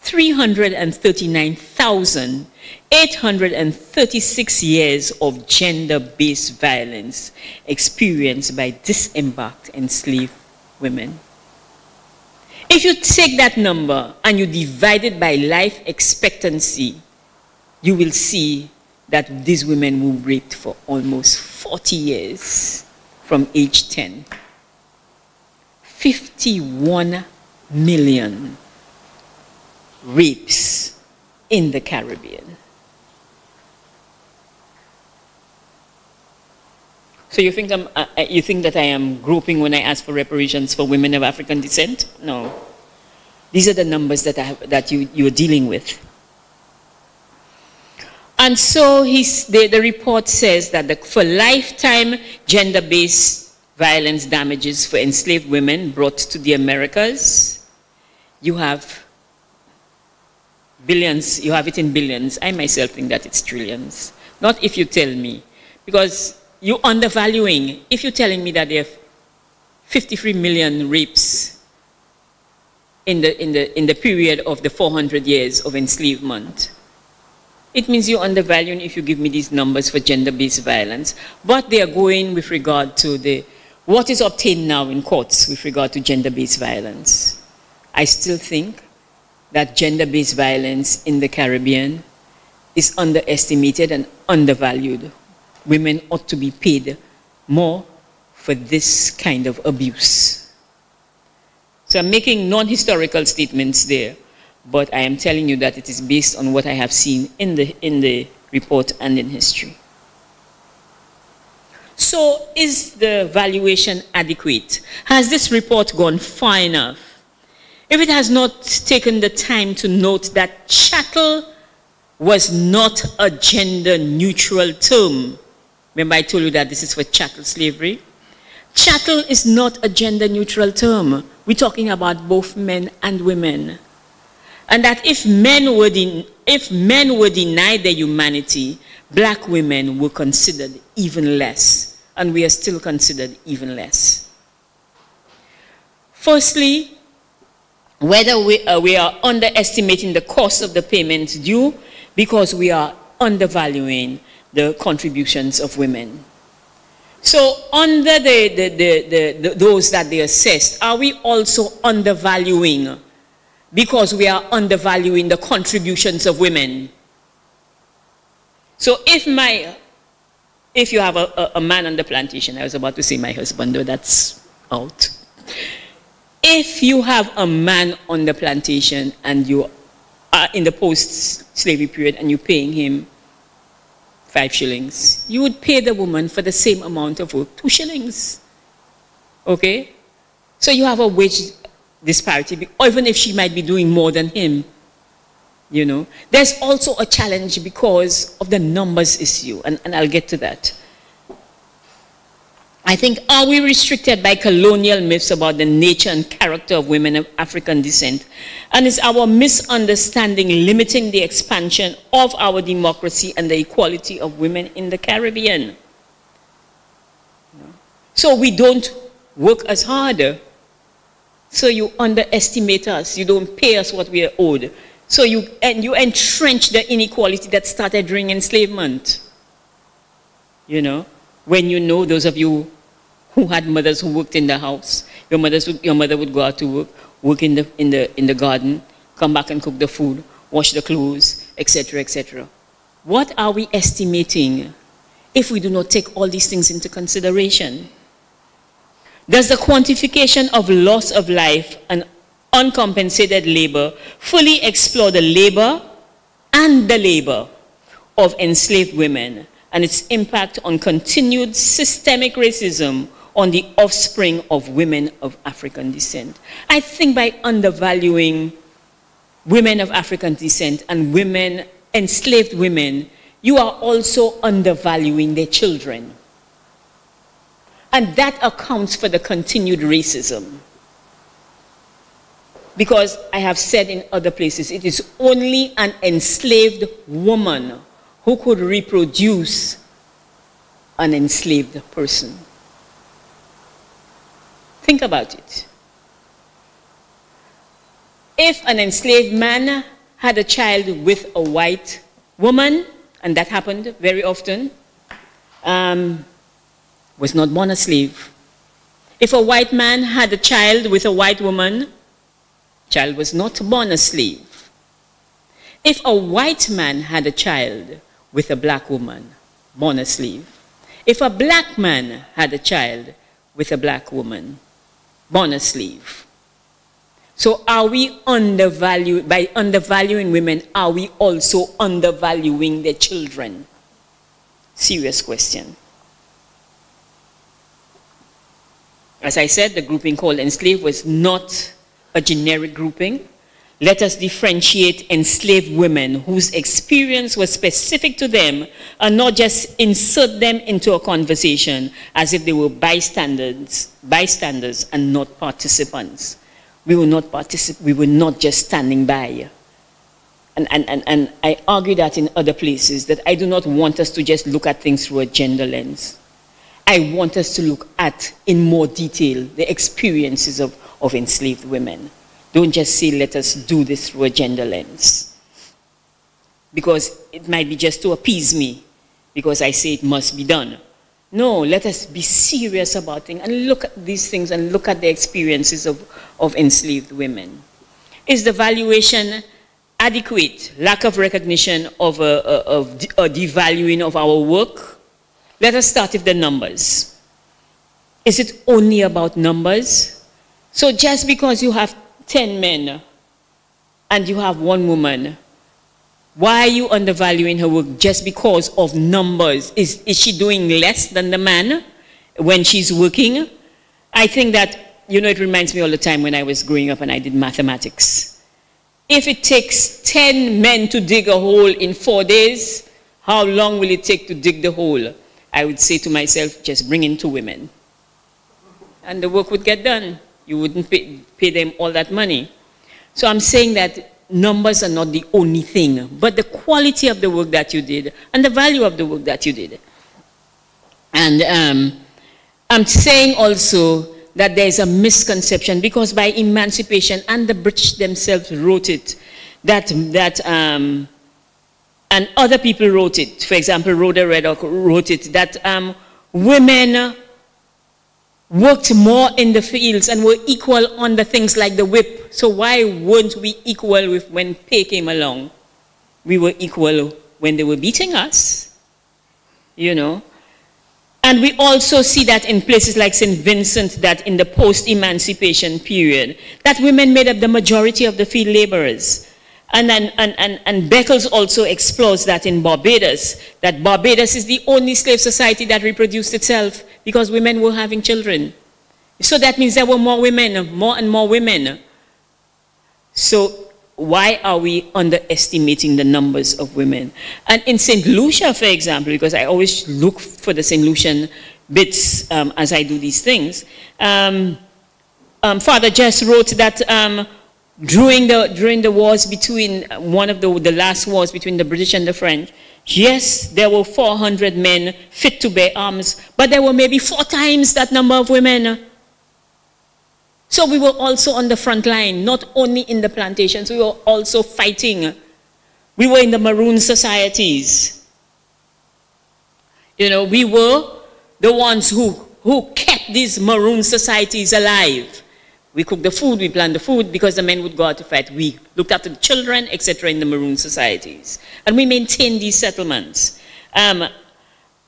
339,836 years of gender-based violence experienced by disembarked enslaved women. If you take that number and you divide it by life expectancy, you will see that these women were raped for almost 40 years from age 10. 51 million rapes in the Caribbean. So you think, I'm, uh, you think that I am groping when I ask for reparations for women of African descent? No. These are the numbers that, I have, that you, you're dealing with. And so the, the report says that the, for lifetime gender-based violence damages for enslaved women brought to the Americas, you have billions, you have it in billions. I myself think that it's trillions. Not if you tell me. Because you're undervaluing. If you're telling me that there are 53 million rapes in the, in the, in the period of the 400 years of enslavement, it means you're undervaluing if you give me these numbers for gender-based violence. But they are going with regard to the, what is obtained now in courts with regard to gender-based violence. I still think that gender-based violence in the Caribbean is underestimated and undervalued. Women ought to be paid more for this kind of abuse. So I'm making non-historical statements there, but I am telling you that it is based on what I have seen in the, in the report and in history. So is the valuation adequate? Has this report gone far enough? If it has not taken the time to note that chattel was not a gender neutral term. Remember I told you that this is for chattel slavery? Chattel is not a gender neutral term. We're talking about both men and women. And that if men were, if men were denied their humanity, black women were considered even less. And we are still considered even less. Firstly, whether we, uh, we are underestimating the cost of the payments due because we are undervaluing the contributions of women. So under the, the, the, the, those that they assessed, are we also undervaluing because we are undervaluing the contributions of women? So if my, if you have a, a, a man on the plantation, I was about to say my husband, though that's out. If you have a man on the plantation and you are in the post-slavery period and you're paying him five shillings, you would pay the woman for the same amount of work, two shillings. Okay? So you have a wage disparity, even if she might be doing more than him. You know? There's also a challenge because of the numbers issue, and, and I'll get to that. I think, are we restricted by colonial myths about the nature and character of women of African descent? And is our misunderstanding limiting the expansion of our democracy and the equality of women in the Caribbean? So we don't work as hard. So you underestimate us. You don't pay us what we are owed. So you, and you entrench the inequality that started during enslavement. You know? when you know those of you who had mothers who worked in the house, your, mothers would, your mother would go out to work, work in the, in, the, in the garden, come back and cook the food, wash the clothes, etc., etc. What are we estimating if we do not take all these things into consideration? Does the quantification of loss of life and uncompensated labor fully explore the labor and the labor of enslaved women and its impact on continued systemic racism on the offspring of women of African descent. I think by undervaluing women of African descent and women, enslaved women, you are also undervaluing their children. And that accounts for the continued racism. Because I have said in other places, it is only an enslaved woman who could reproduce an enslaved person. Think about it. If an enslaved man had a child with a white woman, and that happened very often, um, was not born a slave. If a white man had a child with a white woman, child was not born a slave. If a white man had a child with a black woman, born a slave. If a black man had a child with a black woman, born a slave. So are we undervaluing, by undervaluing women, are we also undervaluing their children? Serious question. As I said, the grouping called enslaved was not a generic grouping. Let us differentiate enslaved women whose experience was specific to them and not just insert them into a conversation as if they were bystanders, bystanders and not participants. We were not particip- we were not just standing by. And, and, and, and I argue that in other places that I do not want us to just look at things through a gender lens. I want us to look at, in more detail, the experiences of, of enslaved women. Don't just say, let us do this through a gender lens. Because it might be just to appease me, because I say it must be done. No, let us be serious about things and look at these things and look at the experiences of, of enslaved women. Is the valuation adequate? Lack of recognition of a, of a devaluing of our work? Let us start with the numbers. Is it only about numbers? So just because you have 10 men and you have one woman, why are you undervaluing her work just because of numbers? Is, is she doing less than the man when she's working? I think that, you know, it reminds me all the time when I was growing up and I did mathematics. If it takes 10 men to dig a hole in four days, how long will it take to dig the hole? I would say to myself, just bring in two women. And the work would get done. You wouldn't pay, pay them all that money. So I'm saying that numbers are not the only thing, but the quality of the work that you did and the value of the work that you did. And um, I'm saying also that there's a misconception because by emancipation, and the British themselves wrote it, that, that um, and other people wrote it. For example, Rhoda Reddock wrote it, that um, women worked more in the fields and were equal on the things like the whip. So why weren't we equal with when pay came along? We were equal when they were beating us, you know. And we also see that in places like St. Vincent, that in the post-emancipation period, that women made up the majority of the field laborers. And, and, and, and, and Beckles also explores that in Barbados, that Barbados is the only slave society that reproduced itself because women were having children. So that means there were more women, more and more women. So why are we underestimating the numbers of women? And in St. Lucia, for example, because I always look for the St. Lucian bits um, as I do these things, um, um, Father Jesse wrote that um, during the, during the wars between, one of the, the last wars between the British and the French, yes, there were 400 men fit to bear arms, but there were maybe four times that number of women. So we were also on the front line, not only in the plantations, we were also fighting. We were in the maroon societies. You know, we were the ones who, who kept these maroon societies alive. We cooked the food, we planned the food because the men would go out to fight. We looked after the children, etc., in the maroon societies. And we maintained these settlements. Um,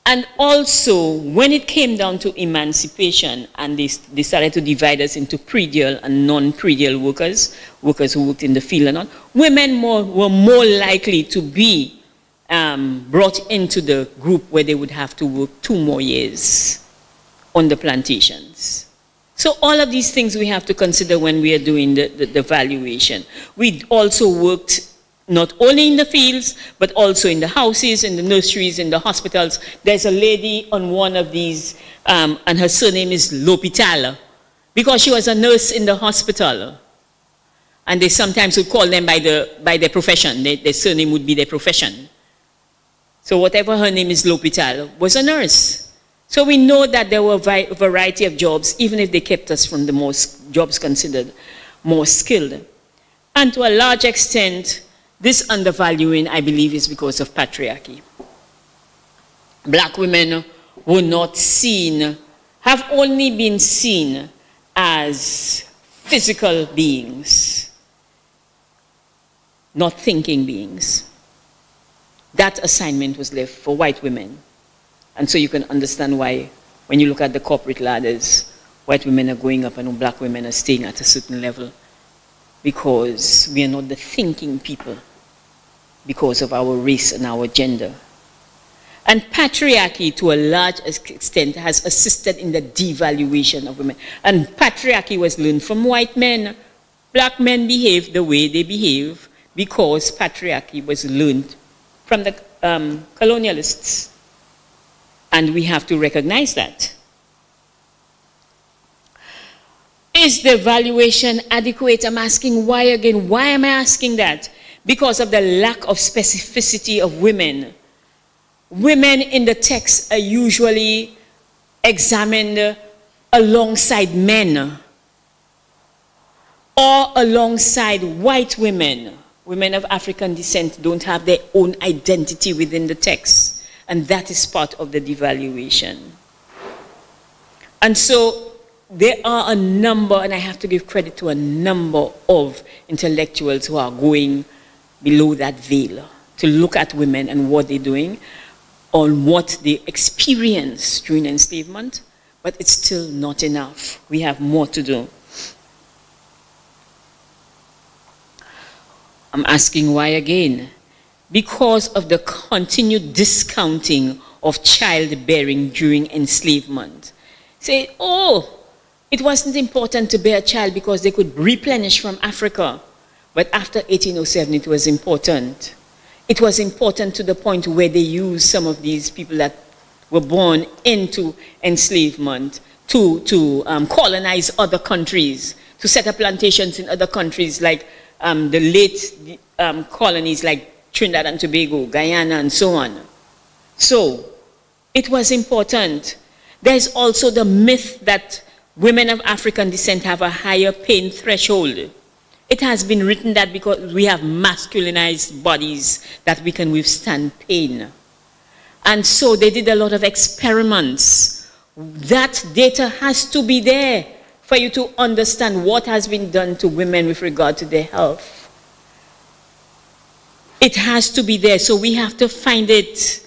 and also, when it came down to emancipation and they, they started to divide us into predial and non-predial workers, workers who worked in the field and all, women more, were more likely to be um, brought into the group where they would have to work two more years on the plantations. So all of these things we have to consider when we are doing the, the, the valuation. We also worked not only in the fields, but also in the houses, in the nurseries, in the hospitals. There's a lady on one of these, um, and her surname is L'Hopital, because she was a nurse in the hospital. And they sometimes would call them by, the, by their profession. Their, their surname would be their profession. So whatever her name is, L'Hopital, was a nurse. So we know that there were a variety of jobs, even if they kept us from the most jobs considered more skilled. And to a large extent, this undervaluing, I believe, is because of patriarchy. Black women were not seen, have only been seen as physical beings, not thinking beings. That assignment was left for white women. And so you can understand why, when you look at the corporate ladders, white women are going up and black women are staying at a certain level because we are not the thinking people because of our race and our gender. And patriarchy, to a large extent, has assisted in the devaluation of women. And patriarchy was learned from white men. black men behave the way they behave because patriarchy was learned from the um, colonialists. And we have to recognize that. Is the valuation adequate? I'm asking why again. Why am I asking that? Because of the lack of specificity of women. Women in the text are usually examined alongside men or alongside white women. Women of African descent don't have their own identity within the text, and that is part of the devaluation. And so there are a number, and I have to give credit to a number of intellectuals who are going below that veil to look at women and what they're doing, on what they experienced during enslavement, but it's still not enough. We have more to do. I'm asking why again? Because of the continued discounting of childbearing during enslavement. Say, oh, it wasn't important to bear a child because they could replenish from Africa. But after 1807, it was important. It was important to the point where they used some of these people that were born into enslavement to, to um, colonize other countries, to set up plantations in other countries like um, the late um, colonies like Trinidad and Tobago, Guyana, and so on. So, it was important. There's also the myth that women of African descent have a higher pain threshold. It has been written that because we have masculinized bodies that we can withstand pain. And so they did a lot of experiments. That data has to be there for you to understand what has been done to women with regard to their health. It has to be there, so we have to find it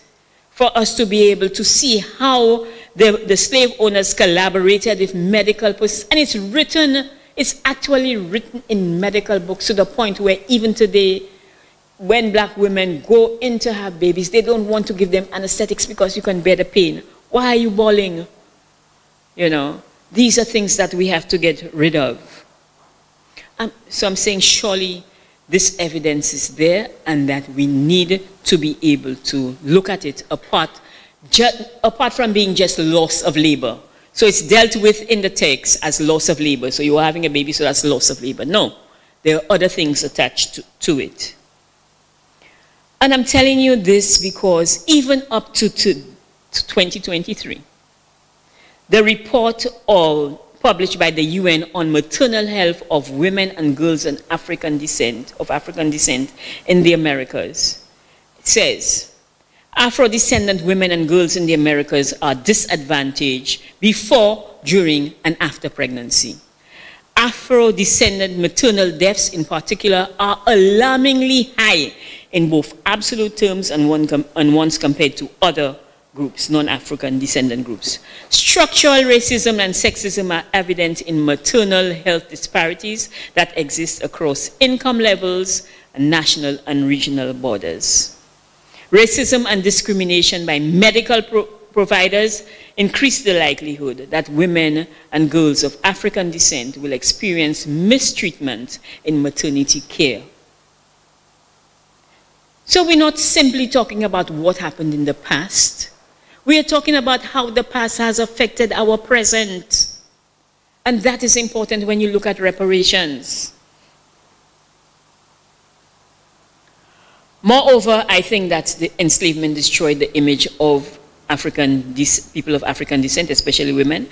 for us to be able to see how the, the slave owners collaborated with medical posts. And it's written, it's actually written in medical books to the point where even today, when black women go in to have babies, they don't want to give them anesthetics because you can bear the pain. Why are you bawling? You know, these are things that we have to get rid of. Um, so I'm saying surely this evidence is there and that we need to be able to look at it apart, apart from being just loss of labor. So it's dealt with in the text as loss of labor. So you're having a baby, so that's loss of labor. No, there are other things attached to, to it. And I'm telling you this because even up to, to, to 2023, the report of, published by the UN on maternal health of women and girls of African descent, of African descent in the Americas, It says, Afro-descendant women and girls in the Americas are disadvantaged before, during, and after pregnancy. Afro-descendant maternal deaths in particular are alarmingly high in both absolute terms and, one and once compared to other groups, non-African descendant groups. Structural racism and sexism are evident in maternal health disparities that exist across income levels, and national and regional borders. Racism and discrimination by medical pro providers increase the likelihood that women and girls of African descent will experience mistreatment in maternity care. So we're not simply talking about what happened in the past, we are talking about how the past has affected our present. And that is important when you look at reparations. Moreover, I think that the enslavement destroyed the image of African people of African descent, especially women,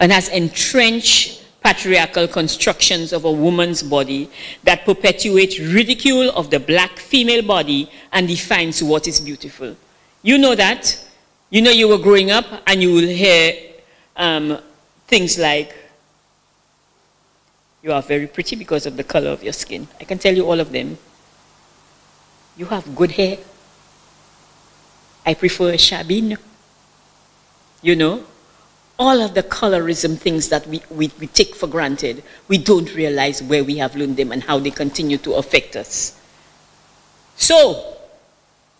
and has entrenched patriarchal constructions of a woman's body that perpetuate ridicule of the black female body and defines what is beautiful. You know that. You know, you were growing up and you will hear um, things like, you are very pretty because of the color of your skin. I can tell you all of them. You have good hair. I prefer Shabin. You know, all of the colorism things that we, we, we take for granted, we don't realize where we have learned them and how they continue to affect us. So,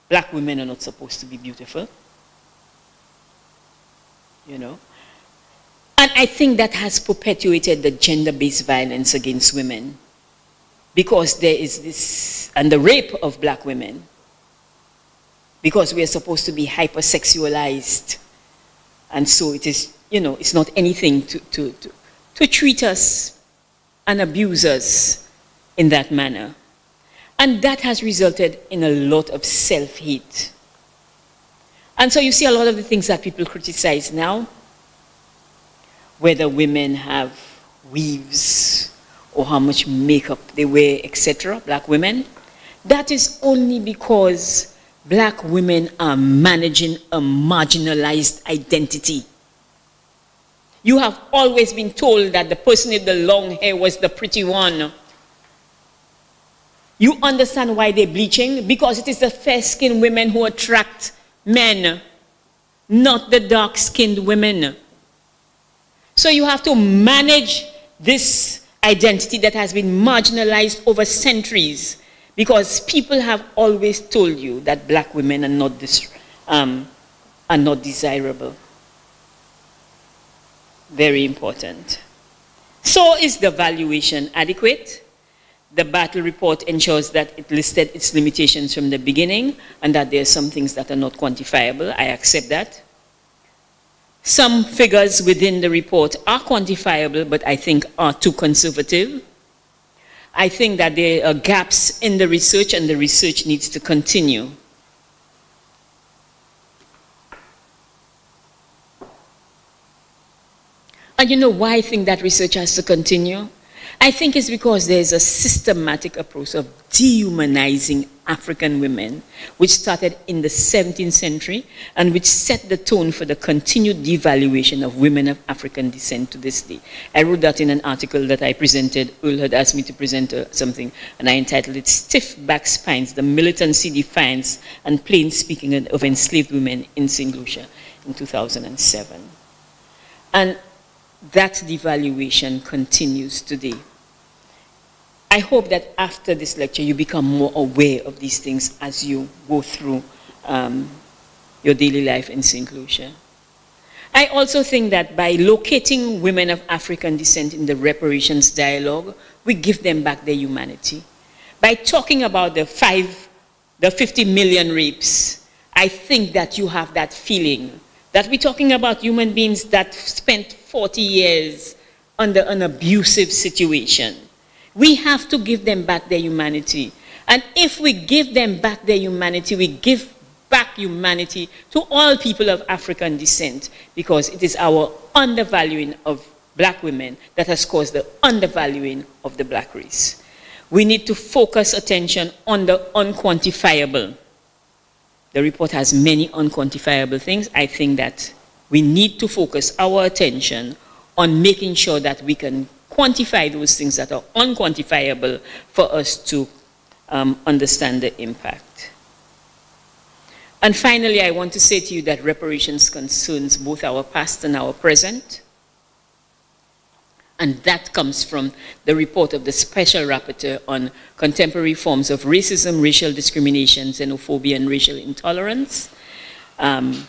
black women are not supposed to be beautiful you know. And I think that has perpetuated the gender-based violence against women. because there is this, and the rape of black women, because we are supposed to be hypersexualized. And so it is, you know, it's not anything to, to, to, to treat us and abuse us in that manner. And that has resulted in a lot of self hate. And so you see a lot of the things that people criticize now, whether women have weaves or how much makeup they wear, etc., black women, that is only because black women are managing a marginalized identity. You have always been told that the person with the long hair was the pretty one. You understand why they're bleaching? Because it is the fair skinned women who attract men, not the dark skinned women. So you have to manage this identity that has been marginalized over centuries because people have always told you that black women are not, this, um, are not desirable. Very important. So is the valuation adequate? The Brattle report ensures that it listed its limitations from the beginning and that there are some things that are not quantifiable. I accept that. Some figures within the report are quantifiable, but I think are too conservative. I think that there are gaps in the research and the research needs to continue. And you know why I think that research has to continue? I think it's because there's a systematic approach of dehumanizing African women, which started in the 17th century and which set the tone for the continued devaluation of women of African descent to this day. I wrote that in an article that I presented. Earl had asked me to present uh, something, and I entitled it Stiff Back Spines, the Militancy Defiance and Plain Speaking of Enslaved Women in St. Lucia in 2007. And that devaluation continues today. I hope that after this lecture you become more aware of these things as you go through um, your daily life in St. Lucia. I also think that by locating women of African descent in the reparations dialogue, we give them back their humanity. By talking about the five, the 50 million rapes, I think that you have that feeling that we're talking about human beings that spent 40 years under an abusive situation. We have to give them back their humanity. And if we give them back their humanity, we give back humanity to all people of African descent because it is our undervaluing of black women that has caused the undervaluing of the black race. We need to focus attention on the unquantifiable the report has many unquantifiable things. I think that we need to focus our attention on making sure that we can quantify those things that are unquantifiable for us to um, understand the impact. And finally, I want to say to you that reparations concerns both our past and our present. And that comes from the report of the Special Rapporteur on Contemporary Forms of Racism, Racial Discrimination, Xenophobia, and Racial Intolerance. Um,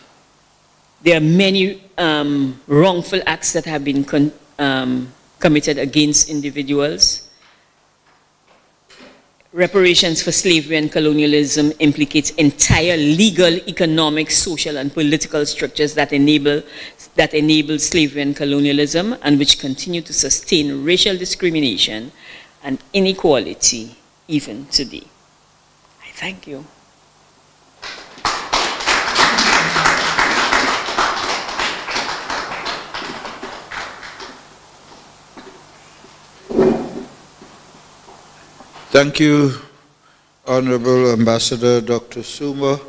there are many um, wrongful acts that have been um, committed against individuals. Reparations for slavery and colonialism implicates entire legal, economic, social, and political structures that enable that enabled slavery and colonialism and which continue to sustain racial discrimination and inequality even today. I thank you. Thank you, Honorable Ambassador Dr. Soomer,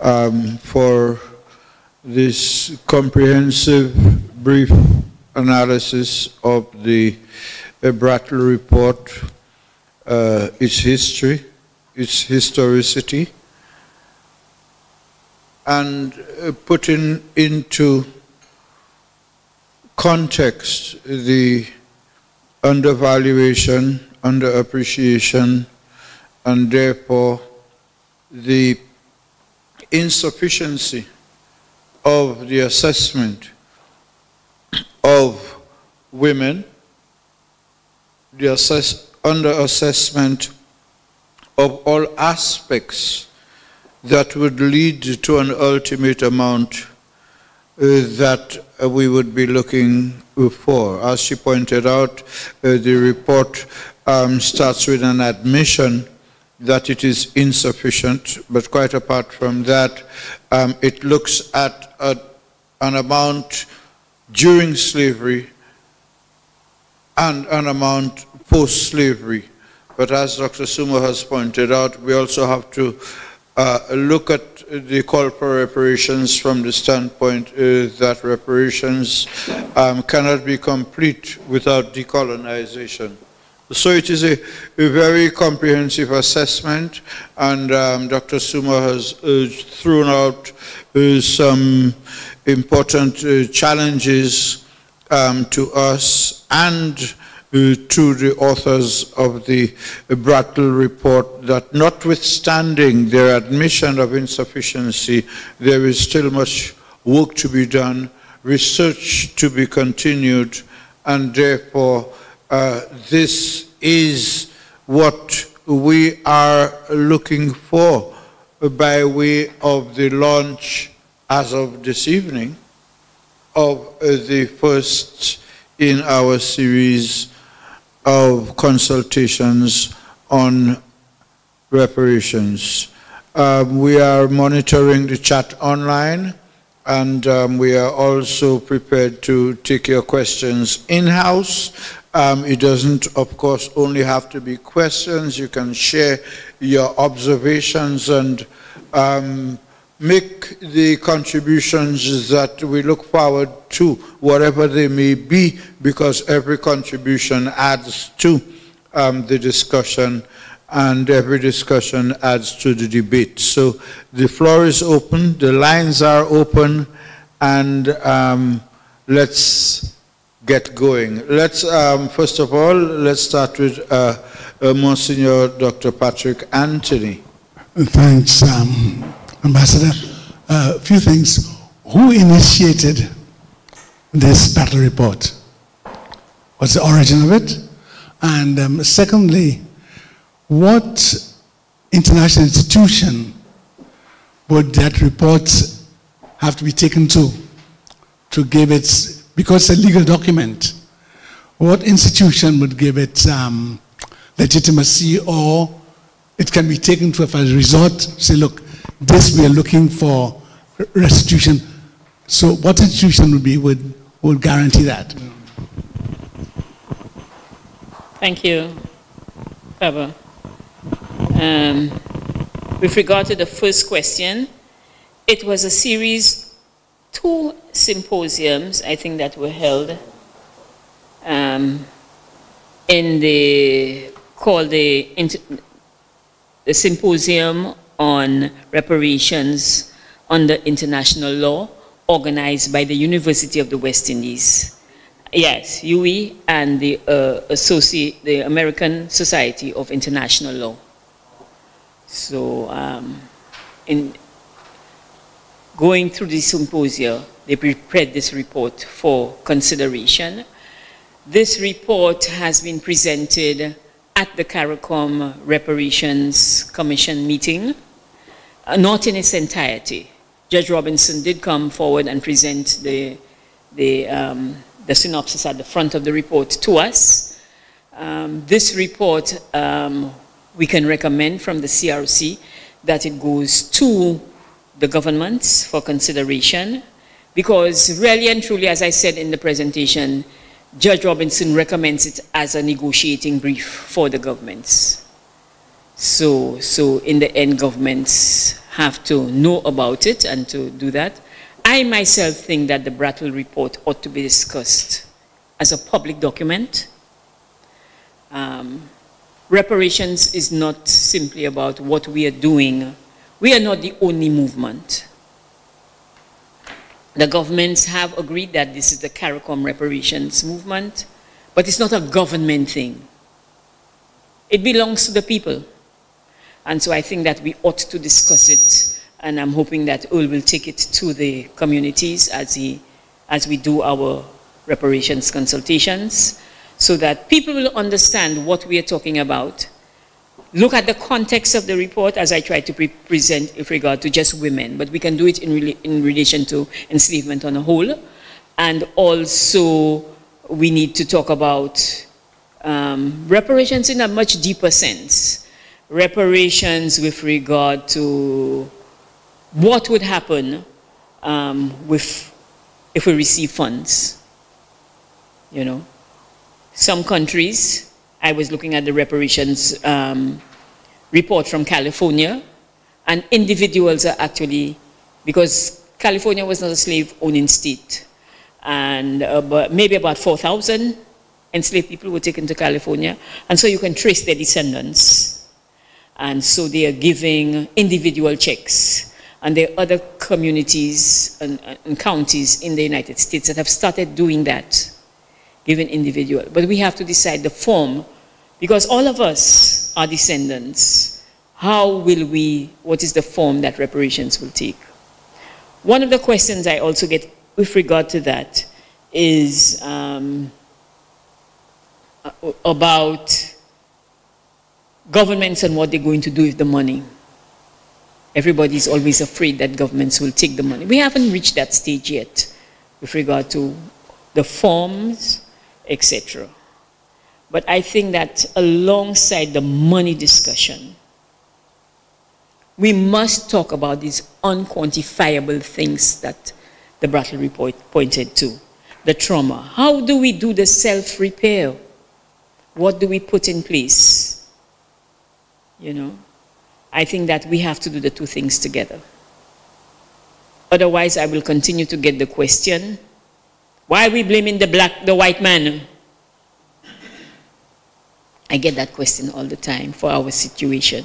um, for this comprehensive brief analysis of the Brattle report, uh, its history, its historicity, and uh, putting into context the undervaluation, underappreciation, and therefore the insufficiency of the assessment of women, the assess under assessment of all aspects that would lead to an ultimate amount uh, that uh, we would be looking for. As she pointed out, uh, the report um, starts with an admission that it is insufficient, but quite apart from that, um, it looks at a, an amount during slavery and an amount post-slavery. But as Dr. Soomer has pointed out, we also have to uh, look at the call for reparations from the standpoint uh, that reparations um, cannot be complete without decolonization. So it is a, a very comprehensive assessment, and um, Dr. Soomer has uh, thrown out uh, some important uh, challenges um, to us and uh, to the authors of the Brattle report that notwithstanding their admission of insufficiency, there is still much work to be done, research to be continued, and therefore uh, this is what we are looking for by way of the launch as of this evening of uh, the first in our series of consultations on reparations. Um, we are monitoring the chat online and um, we are also prepared to take your questions in-house. Um, it doesn't, of course, only have to be questions. You can share your observations and um, make the contributions that we look forward to, whatever they may be, because every contribution adds to um, the discussion and every discussion adds to the debate. So the floor is open, the lines are open, and um, let's get going. Let's, um, first of all, let's start with uh, uh, Monsignor Dr. Patrick Anthony. Thanks, um, Ambassador. A uh, few things. Who initiated this Brattle report? What's the origin of it? And um, secondly, what international institution would that report have to be taken to to give it, because it's a legal document, what institution would give it um, legitimacy or it can be taken to a resort, say, look, this we are looking for restitution. So what institution would be would, would guarantee that? Thank you, Baba. Um, with regard to the first question, it was a series, two symposiums, I think, that were held um, in the, called the, the Symposium on Reparations under International Law, organized by the University of the West Indies. Yes, UWI and the, uh, associate, the American Society of International Law. So, um, in going through the symposia, they prepared this report for consideration. This report has been presented at the CARICOM Reparations Commission meeting uh, not in its entirety. Judge Robinson did come forward and present the, the, um, the synopsis at the front of the report to us. Um, this report, um, we can recommend from the CRC that it goes to the governments for consideration because really and truly, as I said in the presentation, Judge Robinson recommends it as a negotiating brief for the governments. So, so in the end, governments have to know about it and to do that. I myself think that the Brattle report ought to be discussed as a public document. Um, reparations is not simply about what we are doing. We are not the only movement. The governments have agreed that this is the CARICOM reparations movement, but it's not a government thing. It belongs to the people. And so I think that we ought to discuss it. And I'm hoping that Earl will take it to the communities as, he, as we do our reparations consultations. so that people will understand what we are talking about. Look at the context of the report as I try to pre present with regard to just women, but we can do it in, re in relation to enslavement on a whole. And also, we need to talk about um, reparations in a much deeper sense. Reparations with regard to what would happen um, with, if we receive funds. You know, some countries, I was looking at the reparations um, report from California, and individuals are actually, because California was not a slave-owning state, and uh, maybe about 4,000 enslaved people were taken to California, and so you can trace their descendants. And so they are giving individual checks. And there are other communities and, and counties in the United States that have started doing that, giving individual. But we have to decide the form, because all of us are descendants. How will we, what is the form that reparations will take? One of the questions I also get with regard to that is um, about governments and what they're going to do with the money. Everybody's always afraid that governments will take the money. We haven't reached that stage yet with regard to the forms, etc. But I think that alongside the money discussion, we must talk about these unquantifiable things that the Brattle report pointed to. The trauma. How do we do the self-repair? What do we put in place? You know, I think that we have to do the two things together. Otherwise, I will continue to get the question, why are we blaming the black, the white man? I get that question all the time for our situation.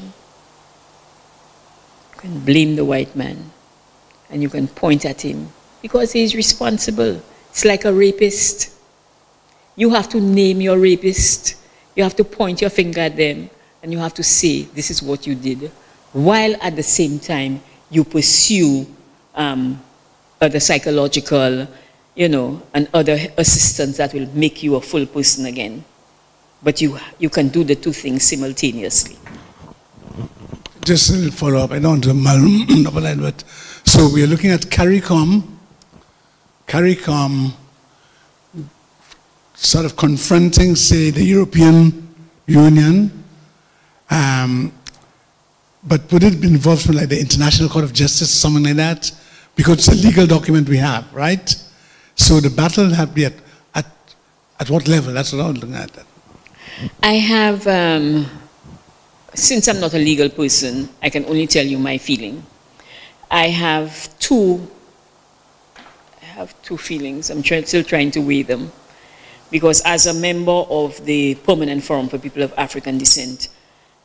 You can blame the white man and you can point at him because he's responsible. It's like a rapist. You have to name your rapist. You have to point your finger at them and you have to say, this is what you did. While at the same time, you pursue um, other psychological, you know, and other assistance that will make you a full person again. But you, you can do the two things simultaneously. Just a follow up. I don't want to monopolize, but so we are looking at CARICOM, CARICOM sort of confronting, say, the European Union, um, but would it be involved in like the International Court of Justice, something like that? Because it's a legal document we have, right? So the battle have to be at, at, at what level? That's what I'm looking at. I have, um, since I'm not a legal person, I can only tell you my feeling. I have two, I have two feelings. I'm try, still trying to weigh them. Because as a member of the Permanent Forum for People of African Descent,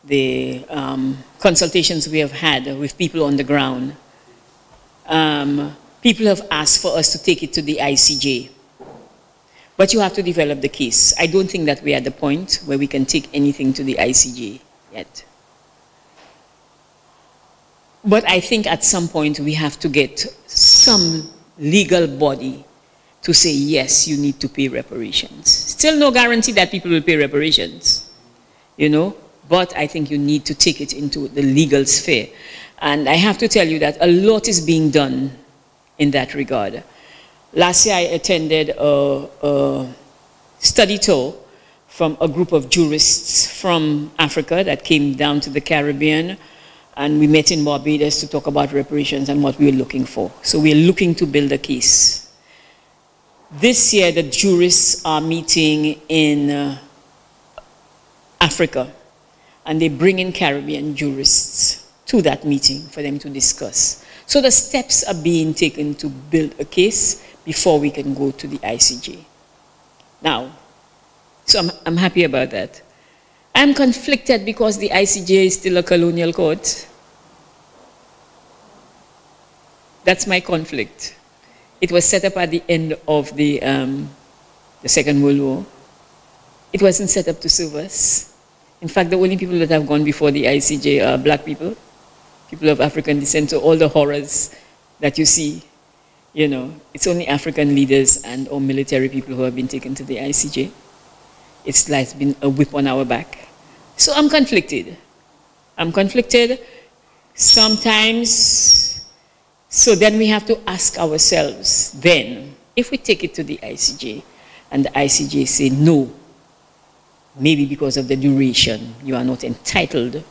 the um, consultations we have had with people on the ground, um, people have asked for us to take it to the ICJ. But you have to develop the case. I don't think that we're at the point where we can take anything to the ICJ yet. But I think at some point we have to get some legal body to say, yes, you need to pay reparations. Still no guarantee that people will pay reparations, you know, but I think you need to take it into the legal sphere. And I have to tell you that a lot is being done in that regard. Last year I attended a, a study tour from a group of jurists from Africa that came down to the Caribbean and we met in Barbados to talk about reparations and what we were looking for. So we're looking to build a case. This year the jurists are meeting in uh, Africa and they bring in Caribbean jurists to that meeting for them to discuss. So the steps are being taken to build a case before we can go to the ICJ. Now, so I'm, I'm happy about that. I'm conflicted because the ICJ is still a colonial court. That's my conflict. It was set up at the end of the, um, the Second World War. It wasn't set up to serve us. In fact, the only people that have gone before the ICJ are black people, people of African descent, so all the horrors that you see, you know, it's only African leaders and or military people who have been taken to the ICJ. it's like been a whip on our back. So I'm conflicted. I'm conflicted. Sometimes, so then we have to ask ourselves then, if we take it to the ICJ and the ICJ say no, maybe because of the duration, you are not entitled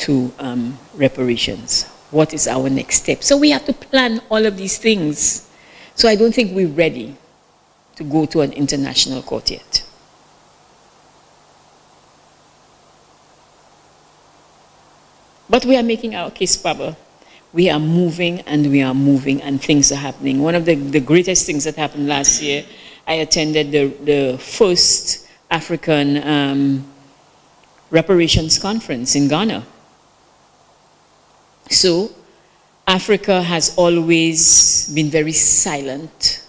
to um, reparations. What is our next step? So we have to plan all of these things. So I don't think we're ready to go to an international court yet. But we are making our case, Papa. We are moving and we are moving and things are happening. One of the, the greatest things that happened last year, I attended the, the first African um, reparations conference in Ghana. So Africa has always been very silent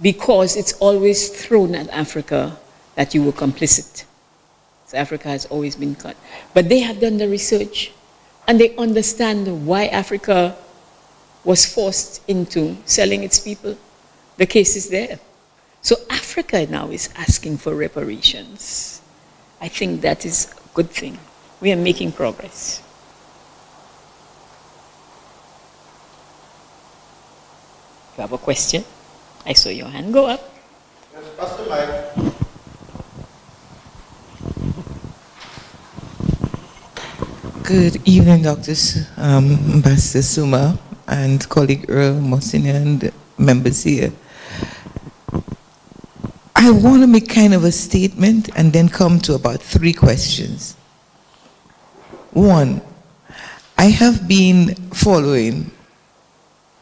because it's always thrown at Africa that you were complicit. So Africa has always been cut. But they have done the research and they understand why Africa was forced into selling its people. The case is there. So Africa now is asking for reparations. I think that is a good thing. We are making progress. You have a question? I saw your hand go up. Yes, pass the mic. Good evening, Dr. Um, Ambassador Soomer and colleague Earl Monsignor and members here. I want to make kind of a statement and then come to about three questions. One, I have been following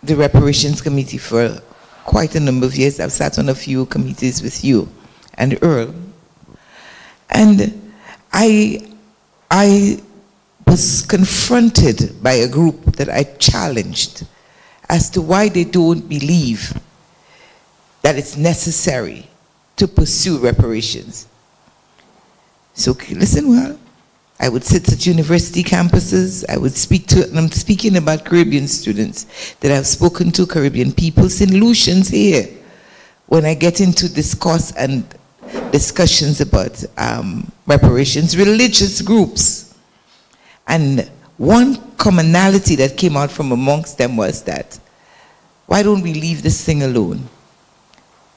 the reparations committee for quite a number of years. I've sat on a few committees with you and Earl. And I, I was confronted by a group that I challenged as to why they don't believe that it's necessary to pursue reparations. So listen well. I would sit at university campuses. I would speak to, and I'm speaking about Caribbean students that I've spoken to, Caribbean people, St. Lucians here. When I get into discourse and discussions about um, reparations, religious groups. And one commonality that came out from amongst them was that, why don't we leave this thing alone?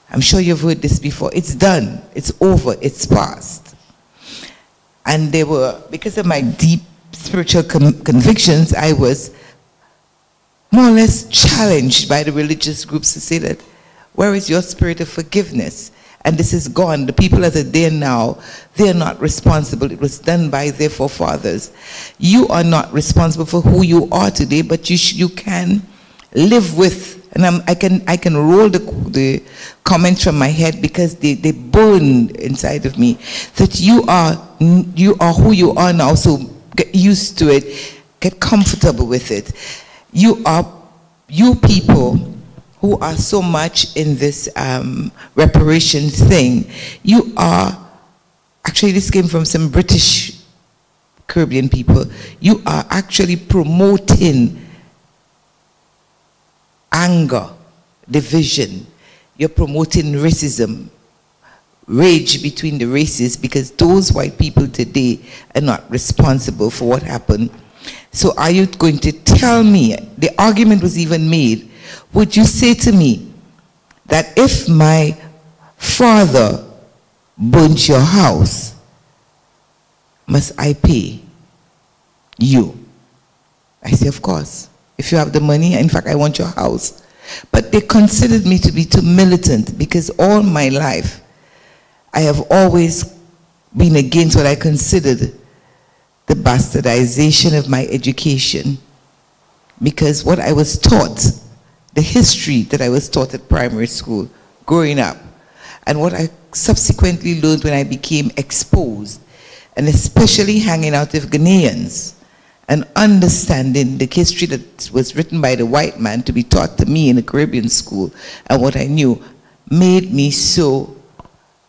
I'm sure you've heard this before. It's done. It's over. It's past. And they were, because of my deep spiritual convictions, I was more or less challenged by the religious groups to say that, where is your spirit of forgiveness? And this is gone. The people that are there now, they're not responsible. It was done by their forefathers. You are not responsible for who you are today, but you, you can live with and I'm, i can I can roll the, the comments from my head because they, they burn inside of me. That you are you are who you are now so get used to it. Get comfortable with it. You are you people who are so much in this um, thing you are actually this came from some British Caribbean people you are actually promoting anger, division. You're promoting racism, rage between the races because those white people today are not responsible for what happened. So are you going to tell me, the argument was even made, would you say to me that if my father burnt your house, must I pay you? I say, of course if you have the money. In fact, I want your house. But they considered me to be too militant because all my life I have always been against what I considered the bastardization of my education because what I was taught, the history that I was taught at primary school growing up, and what I subsequently learned when I became exposed, and especially hanging out with Ghanaians, and understanding the history that was written by the white man to be taught to me in a Caribbean school and what I knew made me so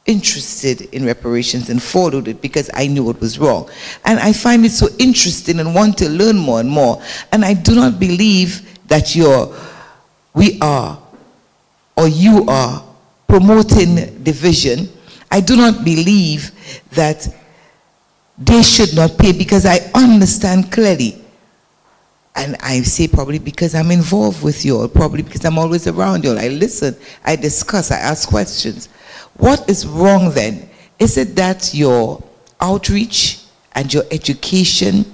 interested in reparations and followed it because I knew what was wrong. And I find it so interesting and want to learn more and more. And I do not believe that you're, we are, or you are promoting division. I do not believe that they should not pay because I understand clearly. And I say probably because I'm involved with you all, probably because I'm always around you all. I listen, I discuss, I ask questions. What is wrong then? Is it that your outreach and your education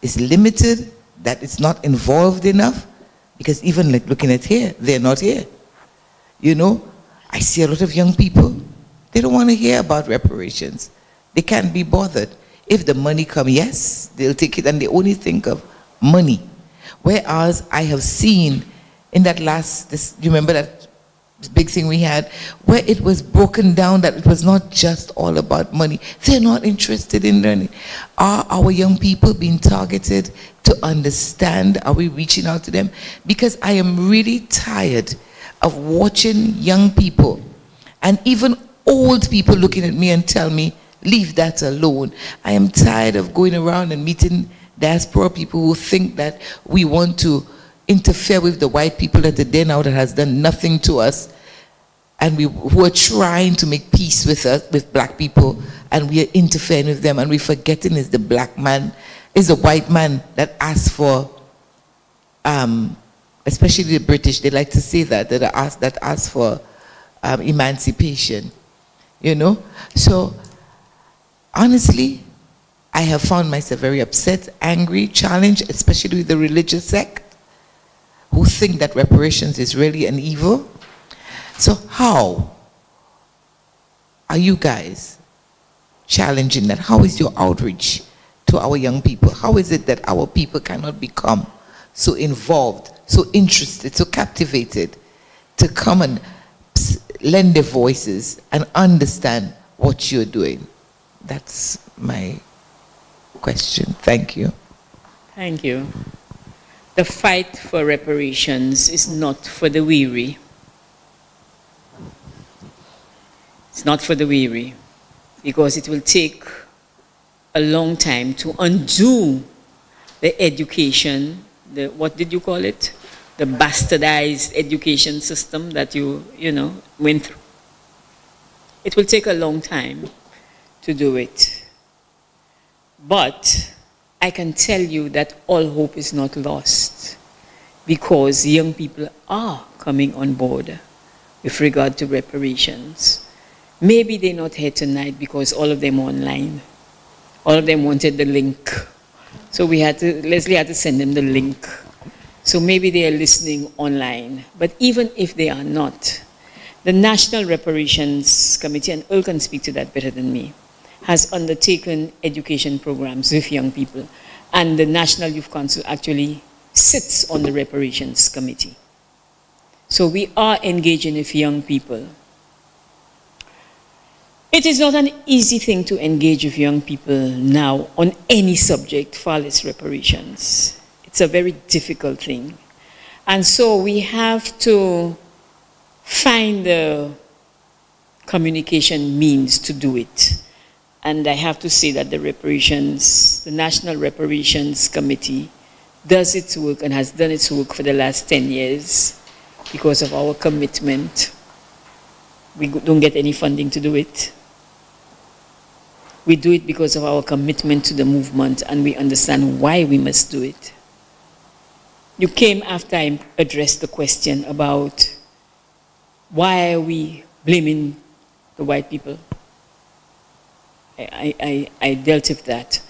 is limited, that it's not involved enough? Because even like looking at here, they're not here. You know, I see a lot of young people, they don't want to hear about reparations. They can't be bothered. If the money come, yes, they'll take it and they only think of money. Whereas I have seen in that last, this, you remember that big thing we had, where it was broken down that it was not just all about money. They're not interested in learning. Are our young people being targeted to understand? Are we reaching out to them? Because I am really tired of watching young people and even old people looking at me and tell me, leave that alone. I am tired of going around and meeting diaspora people who think that we want to interfere with the white people are there now that has done nothing to us and we who are trying to make peace with us with black people and we are interfering with them and we're forgetting is the black man is the white man that asks for um, especially the British they like to say that that ask that ask for um, emancipation you know so honestly I have found myself very upset, angry, challenged, especially with the religious sect who think that reparations is really an evil. So how are you guys challenging that? How is your outreach to our young people? How is it that our people cannot become so involved, so interested, so captivated to come and lend their voices and understand what you're doing? That's my question. Thank you. Thank you. The fight for reparations is not for the weary. It's not for the weary because it will take a long time to undo the education, the, what did you call it? The bastardized education system that you, you know, went through. It will take a long time to do it. But I can tell you that all hope is not lost because young people are coming on board with regard to reparations. Maybe they're not here tonight because all of them are online. All of them wanted the link. So we had to, Leslie had to send them the link. So maybe they are listening online. But even if they are not, the National Reparations Committee, and Earl can speak to that better than me, has undertaken education programs with young people. And the National Youth Council actually sits on the reparations committee. So we are engaging with young people. It is not an easy thing to engage with young people now on any subject, far less reparations. It's a very difficult thing. And so we have to find the communication means to do it. And I have to say that the reparations, the National Reparations Committee does its work and has done its work for the last 10 years because of our commitment. We don't get any funding to do it. We do it because of our commitment to the movement and we understand why we must do it. You came after I addressed the question about why are we blaming the white people? I, I, I dealt with that.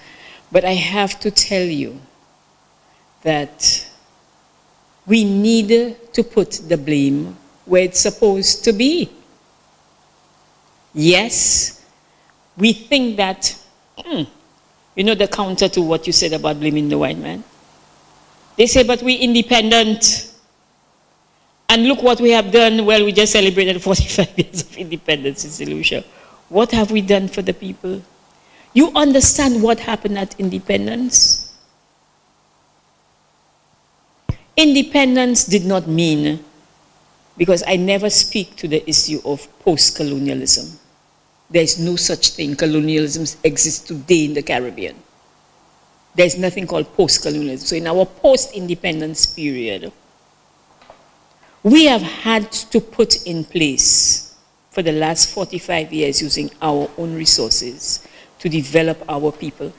But I have to tell you that we need to put the blame where it's supposed to be. Yes, we think that, hmm, you know the counter to what you said about blaming the white man? They say, but we're independent. And look what we have done. Well, we just celebrated 45 years of independence in St. What have we done for the people? You understand what happened at independence? Independence did not mean, because I never speak to the issue of post-colonialism. There is no such thing. Colonialism exists today in the Caribbean. There is nothing called post-colonialism. So in our post-independence period, we have had to put in place for the last 45 years using our own resources to develop our people.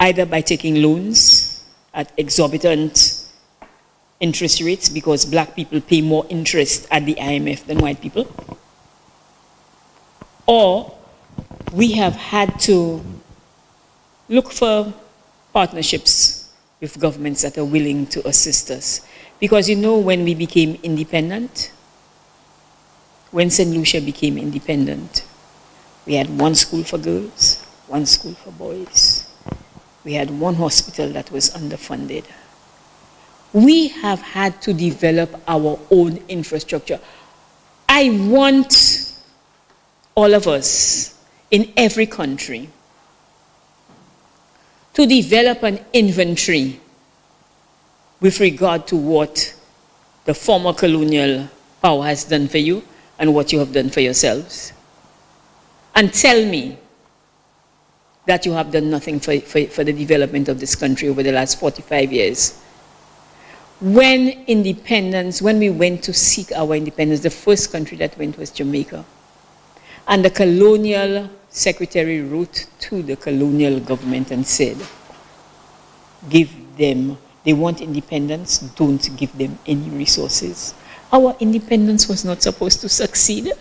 Either by taking loans at exorbitant interest rates because black people pay more interest at the IMF than white people, or we have had to look for partnerships with governments that are willing to assist us. Because you know, when we became independent, when St. Lucia became independent, we had one school for girls, one school for boys. We had one hospital that was underfunded. We have had to develop our own infrastructure. I want all of us in every country to develop an inventory with regard to what the former colonial power has done for you and what you have done for yourselves. And tell me that you have done nothing for, for, for the development of this country over the last 45 years. When independence, when we went to seek our independence, the first country that went was Jamaica. And the colonial secretary wrote to the colonial government and said, give them, they want independence, don't give them any resources. Our independence was not supposed to succeed.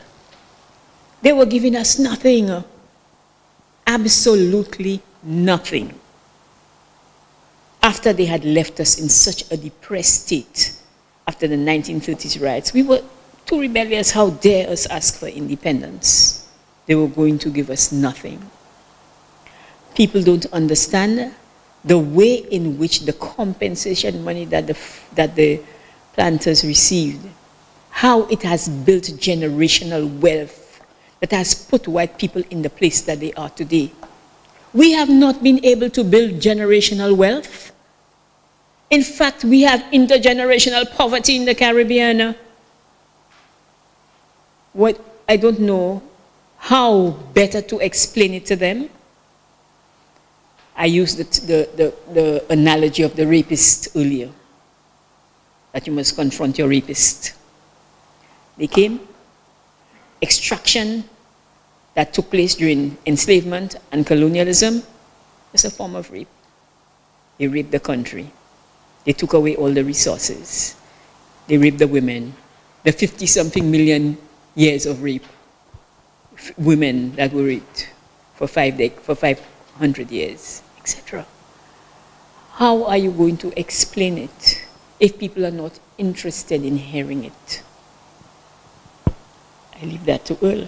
They were giving us nothing. Absolutely nothing. After they had left us in such a depressed state after the 1930s riots, we were too rebellious. How dare us ask for independence? They were going to give us nothing. People don't understand the way in which the compensation money that the, that the planters received how it has built generational wealth that has put white people in the place that they are today. We have not been able to build generational wealth. In fact, we have intergenerational poverty in the Caribbean. What I don't know how better to explain it to them. I used the, the, the, the analogy of the rapist earlier, that you must confront your rapist. They came. Extraction that took place during enslavement and colonialism is a form of rape. They raped the country. They took away all the resources. They raped the women. The 50 something million years of rape, women that were raped for, five for 500 years, etc. How are you going to explain it if people are not interested in hearing it? I leave that to Earl.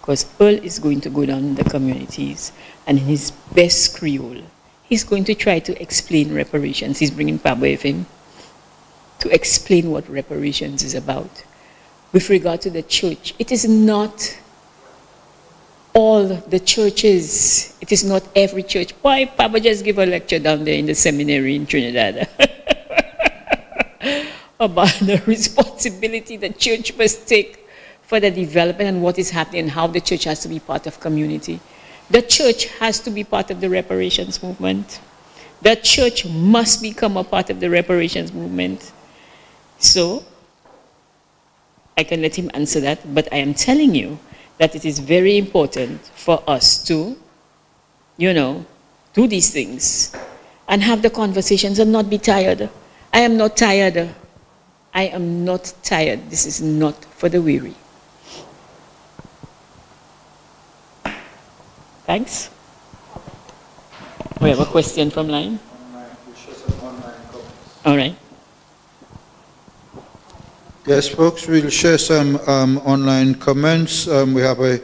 Because Earl is going to go down in the communities and in his best Creole, he's going to try to explain reparations. He's bringing Pablo with him to explain what reparations is about. With regard to the church, it is not all the churches. It is not every church. Why Papa just give a lecture down there in the seminary in Trinidad about the responsibility the church must take for the development and what is happening and how the church has to be part of community. The church has to be part of the reparations movement. The church must become a part of the reparations movement. So, I can let him answer that, but I am telling you that it is very important for us to, you know, do these things and have the conversations and not be tired. I am not tired. I am not tired. This is not for the weary. Thanks. We have a question from line. All right. Yes, folks, we'll share some um, online comments. Um, we have a,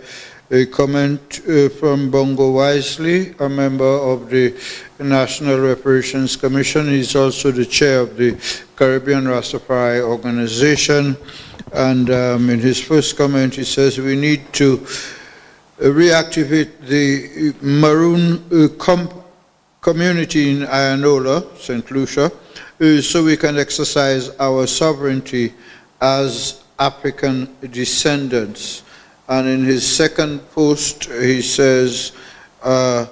a comment uh, from Bongo Wisely, a member of the National Reparations Commission. He's also the chair of the Caribbean Rastafari Organization. And um, in his first comment, he says we need to reactivate the Maroon uh, com community in Ianola, St. Lucia, uh, so we can exercise our sovereignty as African descendants. And in his second post, he says, uh,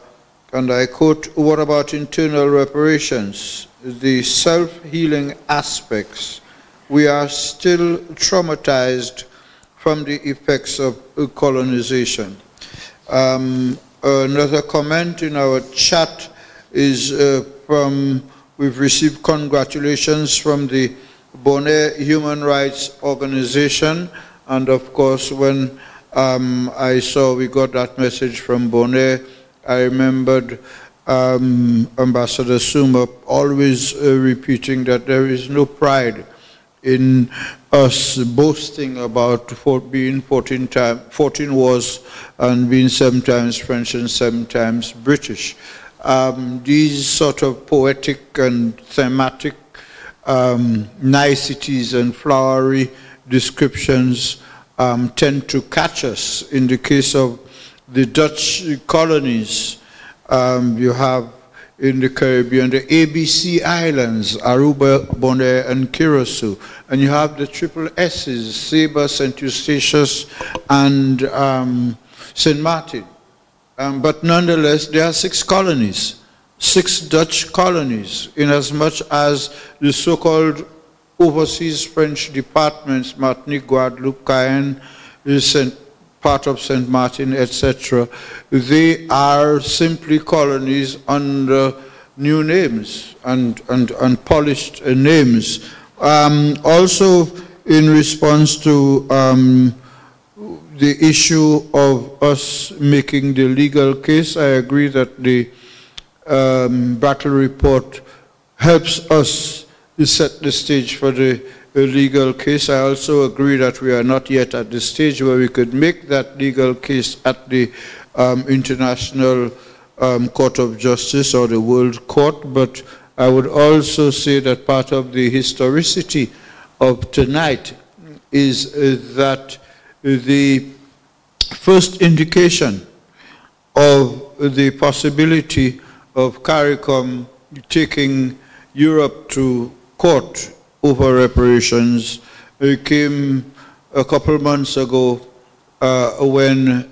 and I quote, what about internal reparations? The self-healing aspects we are still traumatized from the effects of colonization. Um, another comment in our chat is uh, from, we've received congratulations from the Bonaire Human Rights Organization, and of course when um, I saw we got that message from Bonaire, I remembered um, Ambassador Soomer always uh, repeating that there is no pride in us boasting about being 14, time, 14 wars and being sometimes French and sometimes British. Um, these sort of poetic and thematic um, niceties and flowery descriptions um, tend to catch us. In the case of the Dutch colonies, um, you have in the Caribbean, the ABC Islands, Aruba, Bonaire, and Curacao. And you have the triple S's, Saba, St. Eustatius, and um, St. Martin. Um, but nonetheless, there are six colonies, six Dutch colonies, inasmuch as much as the so-called overseas French departments, Martinique, Guadeloupe, Cayenne, St part of St. Martin, etc., they are simply colonies under new names and, and, and polished names. Um, also, in response to um, the issue of us making the legal case, I agree that the um, Brattle report helps us set the stage for the a legal case. I also agree that we are not yet at the stage where we could make that legal case at the um, International um, Court of Justice or the World Court, but I would also say that part of the historicity of tonight is uh, that the first indication of the possibility of CARICOM taking Europe to court over reparations it came a couple months ago uh, when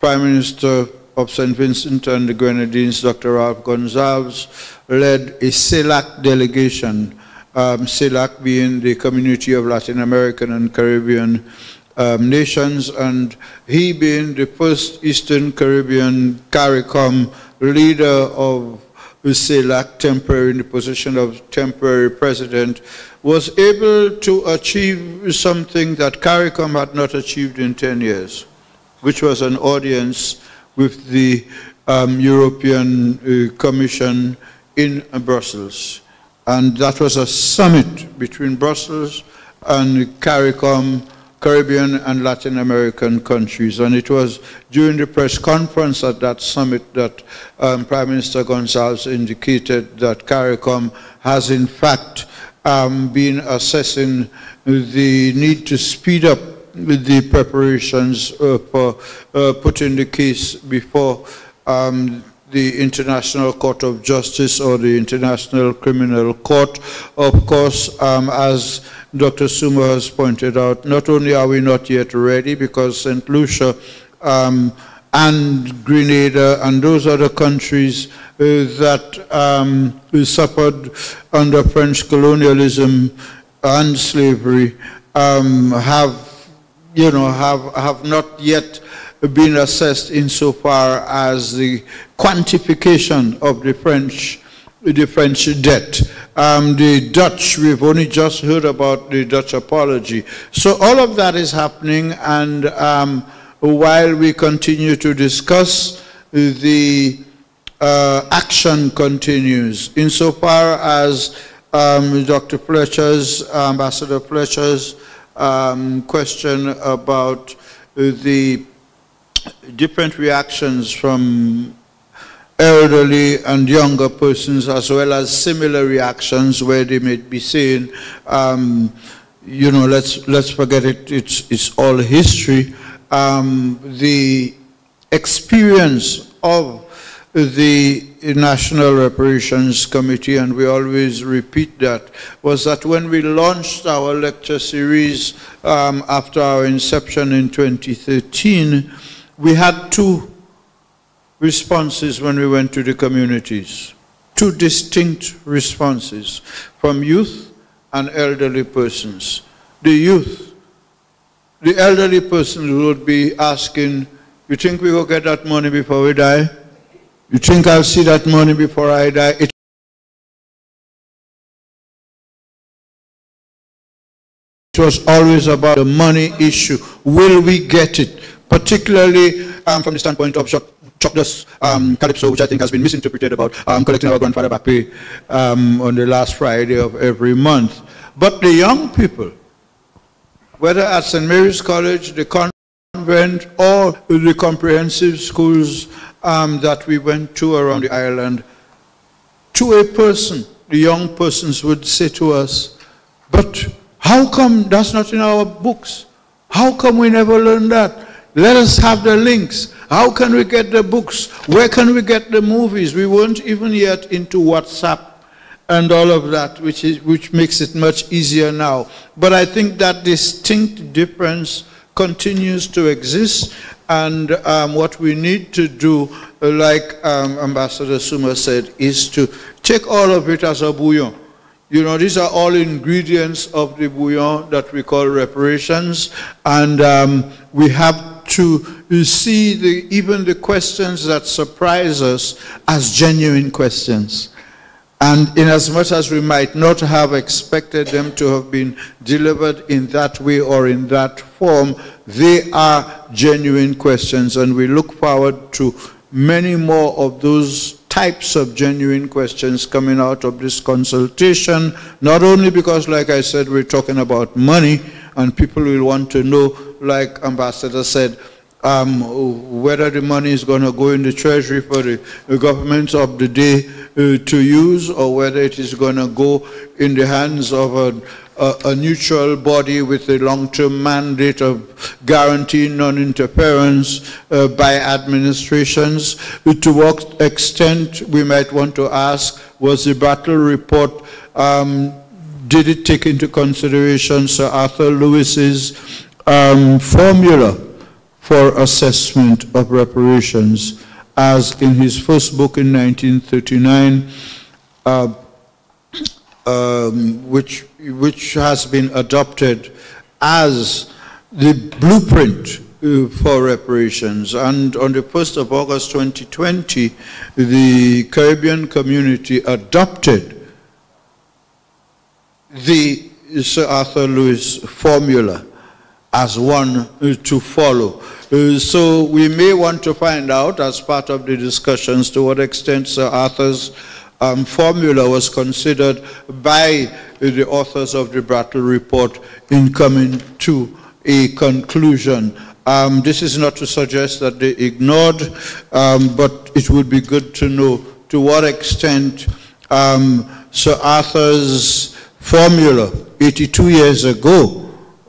Prime Minister of St. Vincent and the Grenadines, Dr. Ralph Gonsalves, led a CELAC delegation, um, CELAC being the Community of Latin American and Caribbean um, nations, and he being the first Eastern Caribbean CARICOM leader of CELAC, temporary in the position of temporary president, was able to achieve something that CARICOM had not achieved in 10 years, which was an audience with the um, European uh, Commission in Brussels. And that was a summit between Brussels and CARICOM, Caribbean and Latin American countries. And it was during the press conference at that summit that um, Prime Minister Gonsalves indicated that CARICOM has in fact um, been assessing the need to speed up the preparations uh, for uh, putting the case before um, the International Court of Justice or the International Criminal Court. Of course, um, as Dr. Soomer has pointed out, not only are we not yet ready because St. Lucia um, and Grenada and those other countries uh, that um, suffered under French colonialism and slavery um, have, you know, have, have not yet been assessed insofar as the quantification of the French the French debt. Um, the Dutch, we've only just heard about the Dutch apology. So all of that is happening and um, while we continue to discuss the uh, action continues. Insofar as um, Dr. Fletcher's, Ambassador Fletcher's um, question about the different reactions from elderly and younger persons as well as similar reactions where they may be saying, um, you know, let's, let's forget it, it's, it's all history. Um, the experience of the National Reparations Committee, and we always repeat that, was that when we launched our lecture series um, after our inception in 2013, we had two responses when we went to the communities. Two distinct responses from youth and elderly persons. The youth, the elderly persons would be asking, you think we will get that money before we die? You think I'll see that money before I die? It was always about the money issue. Will we get it? Particularly um, from the standpoint of Chalkdust um, Calypso, which I think has been misinterpreted about um, collecting our grandfather back pay um, on the last Friday of every month. But the young people, whether at St. Mary's College, the convent, or the comprehensive schools um, that we went to around the island, to a person, the young persons would say to us, but how come that's not in our books? How come we never learn that? Let us have the links. How can we get the books? Where can we get the movies? We weren't even yet into WhatsApp and all of that, which, is, which makes it much easier now. But I think that distinct difference continues to exist, and um, what we need to do, like um, Ambassador Soomer said, is to take all of it as a bouillon you know, these are all ingredients of the bouillon that we call reparations, and um, we have to see the, even the questions that surprise us as genuine questions. And in as much as we might not have expected them to have been delivered in that way or in that form, they are genuine questions, and we look forward to many more of those types of genuine questions coming out of this consultation, not only because, like I said, we're talking about money and people will want to know, like Ambassador said, um, whether the money is going to go in the treasury for the, the government of the day to use or whether it is going to go in the hands of a, a, a neutral body with a long-term mandate of guaranteeing non-interference uh, by administrations. To what extent, we might want to ask, was the Brattle report, um, did it take into consideration Sir Arthur Lewis's um, formula for assessment of reparations, as in his first book in 1939, uh, um, which, which has been adopted as the blueprint uh, for reparations. And on the 1st of August 2020, the Caribbean community adopted the Sir Arthur Lewis formula as one uh, to follow. Uh, so we may want to find out as part of the discussions to what extent Sir Arthur's um, formula was considered by the authors of the Brattle Report in coming to a conclusion. Um, this is not to suggest that they ignored, um, but it would be good to know to what extent um, Sir Arthur's formula 82 years ago,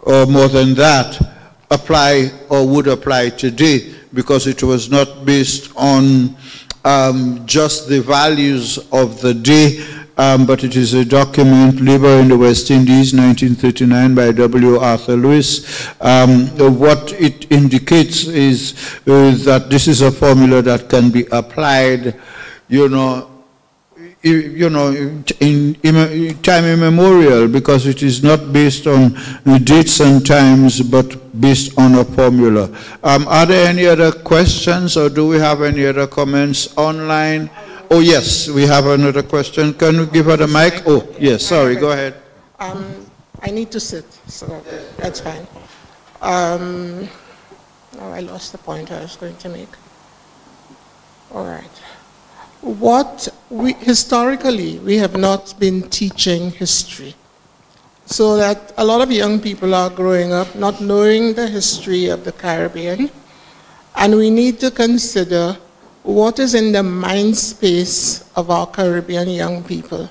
or more than that, apply or would apply today because it was not based on um, just the values of the day, um, but it is a document, Labor in the West Indies, 1939, by W. Arthur Lewis. Um, what it indicates is uh, that this is a formula that can be applied, you know, you know, in, in, time immemorial because it is not based on dates and times but based on a formula. Um, are there any other questions or do we have any other comments online? Oh yes, we have another question. Can you give her the mic? Oh yes, sorry, go ahead. Um, I need to sit, so that's fine. Um, oh, I lost the point I was going to make. All right what we, historically we have not been teaching history. So that a lot of young people are growing up not knowing the history of the Caribbean. And we need to consider what is in the mind space of our Caribbean young people.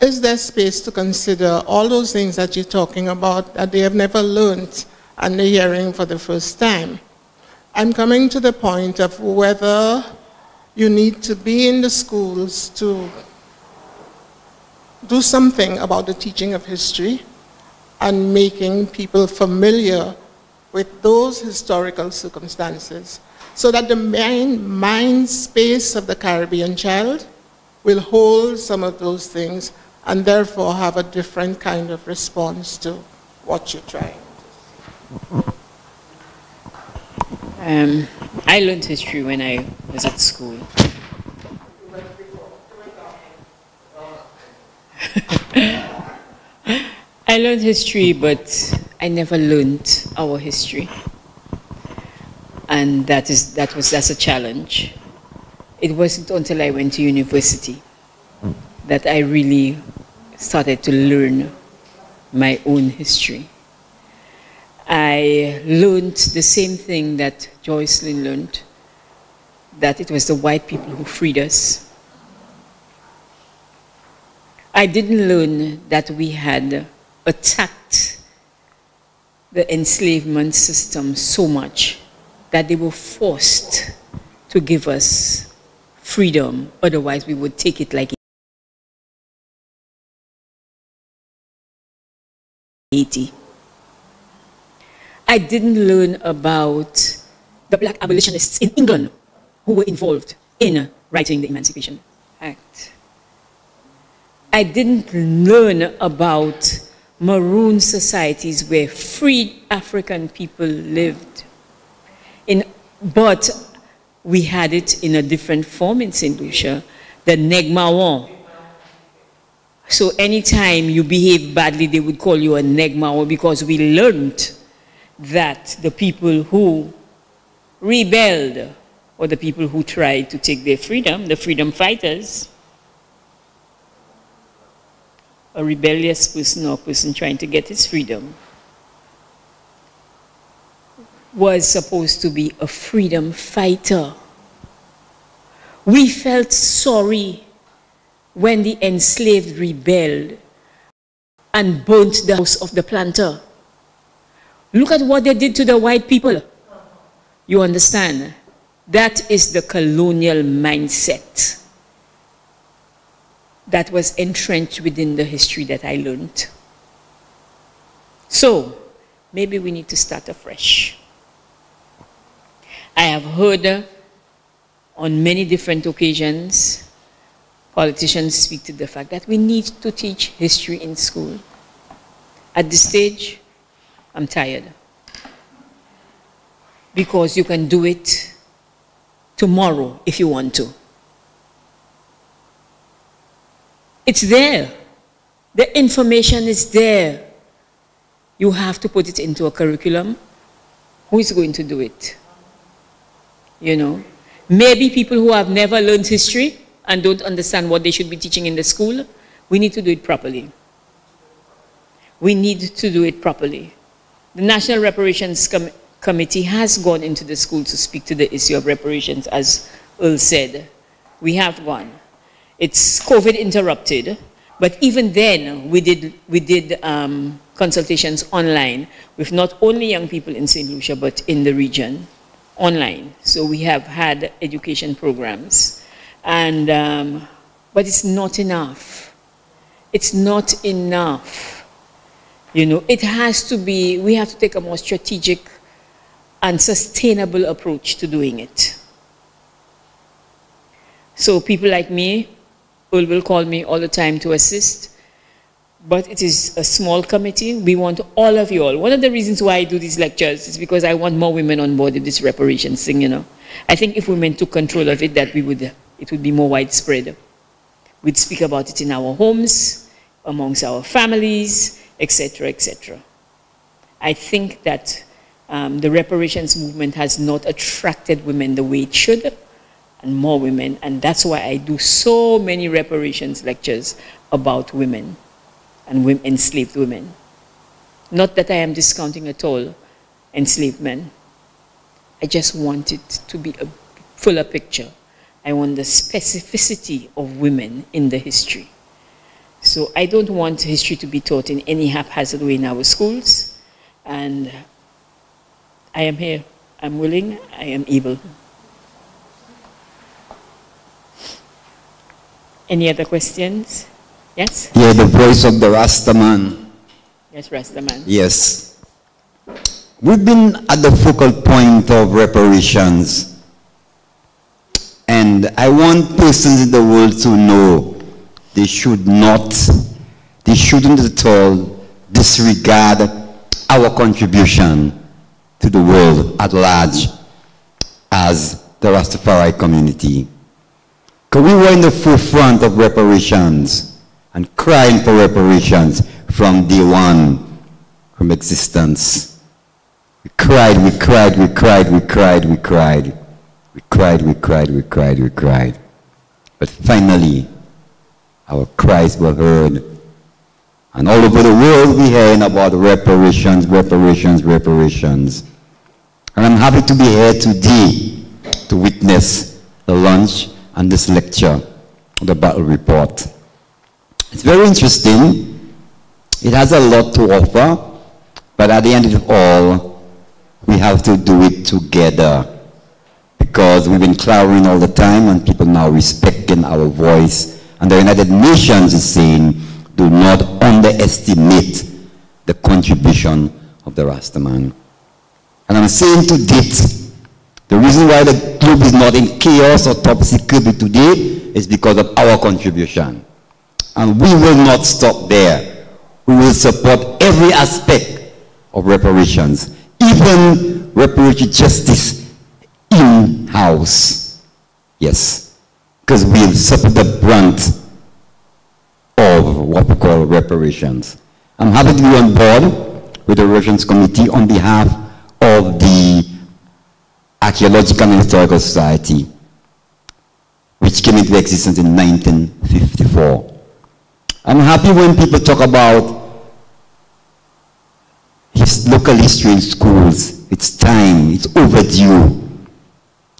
Is there space to consider all those things that you're talking about that they have never learned and they're hearing for the first time? I'm coming to the point of whether you need to be in the schools to do something about the teaching of history and making people familiar with those historical circumstances so that the mind, mind space of the Caribbean child will hold some of those things and therefore have a different kind of response to what you're trying. Um, I learned history when I was at school. I learned history, but I never learned our history. And that, is, that was, that's a challenge. It wasn't until I went to university that I really started to learn my own history. I learned the same thing that Joycelyn learned, that it was the white people who freed us. I didn't learn that we had attacked the enslavement system so much that they were forced to give us freedom, otherwise we would take it like Haiti. I didn't learn about the black abolitionists in England who were involved in writing the Emancipation Act. I didn't learn about maroon societies where freed African people lived. In, but we had it in a different form in St. Lucia, the Negmawan. So anytime you behave badly, they would call you a Negmawan because we learned that the people who rebelled or the people who tried to take their freedom, the freedom fighters, a rebellious person or person trying to get his freedom was supposed to be a freedom fighter. We felt sorry when the enslaved rebelled and burnt the house of the planter. Look at what they did to the white people. You understand? That is the colonial mindset that was entrenched within the history that I learned. So, maybe we need to start afresh. I have heard on many different occasions politicians speak to the fact that we need to teach history in school. At this stage, I'm tired. Because you can do it tomorrow if you want to. It's there. The information is there. You have to put it into a curriculum. Who is going to do it? You know? Maybe people who have never learned history and don't understand what they should be teaching in the school, we need to do it properly. We need to do it properly. The National Reparations Com Committee has gone into the school to speak to the issue of reparations, as Earl said. We have gone. It's COVID interrupted, but even then we did, we did um, consultations online with not only young people in St. Lucia, but in the region, online. So we have had education programs. And, um, but it's not enough. It's not enough. You know, it has to be, we have to take a more strategic and sustainable approach to doing it. So people like me will, will call me all the time to assist, but it is a small committee. We want all of you all. One of the reasons why I do these lectures is because I want more women on board in this reparations thing, you know. I think if women took control of it, that we would, it would be more widespread. We'd speak about it in our homes, amongst our families, etc., etc. I think that um, the reparations movement has not attracted women the way it should, and more women, and that's why I do so many reparations lectures about women and women, enslaved women. Not that I am discounting at all enslaved men. I just want it to be a fuller picture. I want the specificity of women in the history. So I don't want history to be taught in any haphazard way in our schools. And I am here. I'm willing. I am able. Any other questions? Yes? Yeah, the voice of the Rastaman. Yes, Rastaman. Yes. We've been at the focal point of reparations. And I want persons in the world to know they should not they shouldn't at all disregard our contribution to the world at large as the Rastafari community. Because we were in the forefront of reparations and crying for reparations from day one, from existence. We cried, we cried, we cried, we cried, we cried. We cried, we cried, we cried, we cried. But finally, our cries were heard. And all over the world, we're hearing about reparations, reparations, reparations. And I'm happy to be here today to witness the launch and this lecture, the Brattle report. It's very interesting. It has a lot to offer, but at the end of all, we have to do it together because we've been clamoring all the time and people now respecting our voice. And the United Nations is saying, do not underestimate the contribution of the Rastaman. And I'm saying to date, the reason why the globe is not in chaos or topsy-turvy today is because of our contribution. And we will not stop there. We will support every aspect of reparations, even reparatory justice in-house. Yes, because we'll suffer the brunt of what we call reparations. I'm happy to be on board with the Reparations Committee on behalf of the Archaeological and Historical Society, which came into existence in 1954. I'm happy when people talk about his local history in schools. It's time, it's overdue.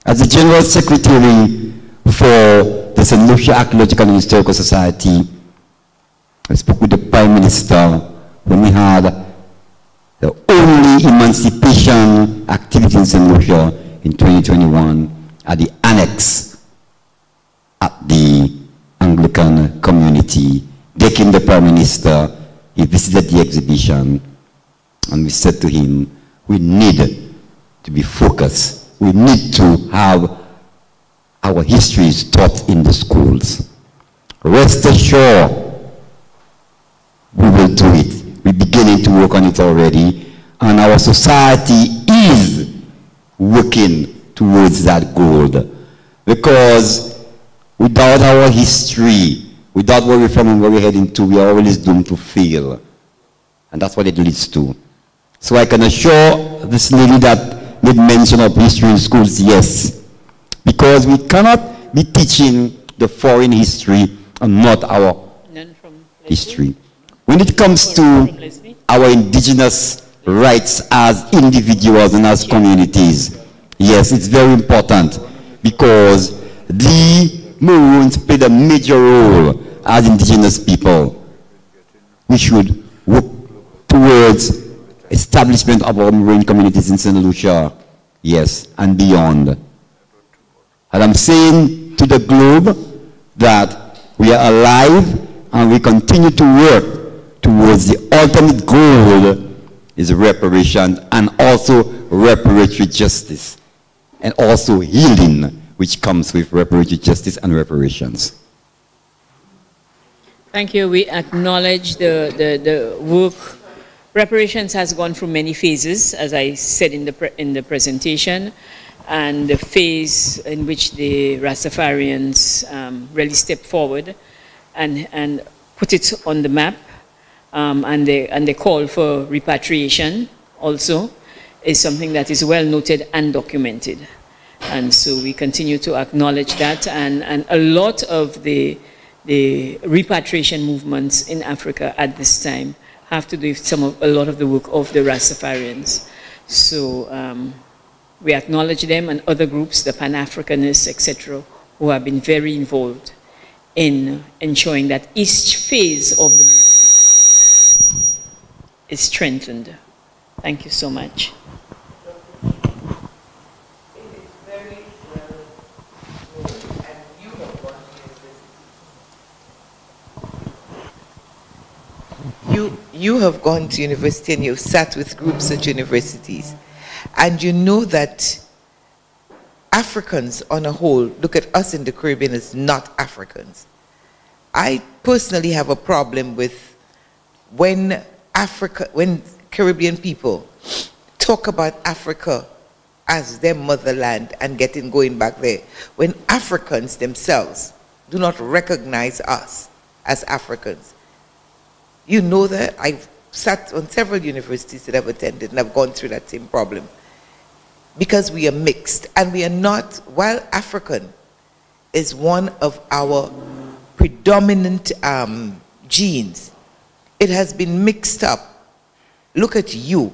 As the General Secretary for the St. Lucia Archaeological and Historical Society, I spoke with the Prime Minister when we had the only emancipation activity in St. Lucia in 2021 at the annex at the Anglican community. They came the Prime Minister, he visited the exhibition, and we said to him, we need to be focused. We need to have our history is taught in the schools. Rest assured, we will do it. We're beginning to work on it already, and our society is working towards that goal. Because without our history, without where we're from and where we're heading to, we are always doomed to fail. And that's what it leads to. So I can assure this lady that made mention of history in schools, yes. Because we cannot be teaching the foreign history and not our history. When it comes to our indigenous rights as individuals and as communities. Yes, it's very important because the Maroons played a major role as indigenous people. We should work towards establishment of our Maroon communities in St. Lucia, yes, and beyond. And I'm saying to the globe that we are alive and we continue to work towards the ultimate goal is reparation and also reparatory justice and also healing which comes with reparatory justice and reparations. Thank you. We acknowledge the, the, the work. Reparations has gone through many phases, as I said in the, in the presentation, and the phase in which the Rastafarians um, really stepped forward and, and put it on the map um, and, the, and the call for repatriation also is something that is well noted and documented. And so we continue to acknowledge that and, and a lot of the, the repatriation movements in Africa at this time have to do with some of, a lot of the work of the Rastafarians. So um, we acknowledge them and other groups, the Pan-Africanists, etc., who have been very involved in ensuring that each phase of the movement is strengthened. Thank you so much. You, you have gone to university and you've sat with groups at universities, and you know that Africans on a whole look at us in the Caribbean as not Africans. I personally have a problem with when Africa, when Caribbean people talk about Africa as their motherland and getting going back there, when Africans themselves do not recognize us as Africans. You know that I've sat on several universities that I've attended and I've gone through that same problem. Because we are mixed and we are not, while African is one of our predominant um, genes, it has been mixed up. Look at you.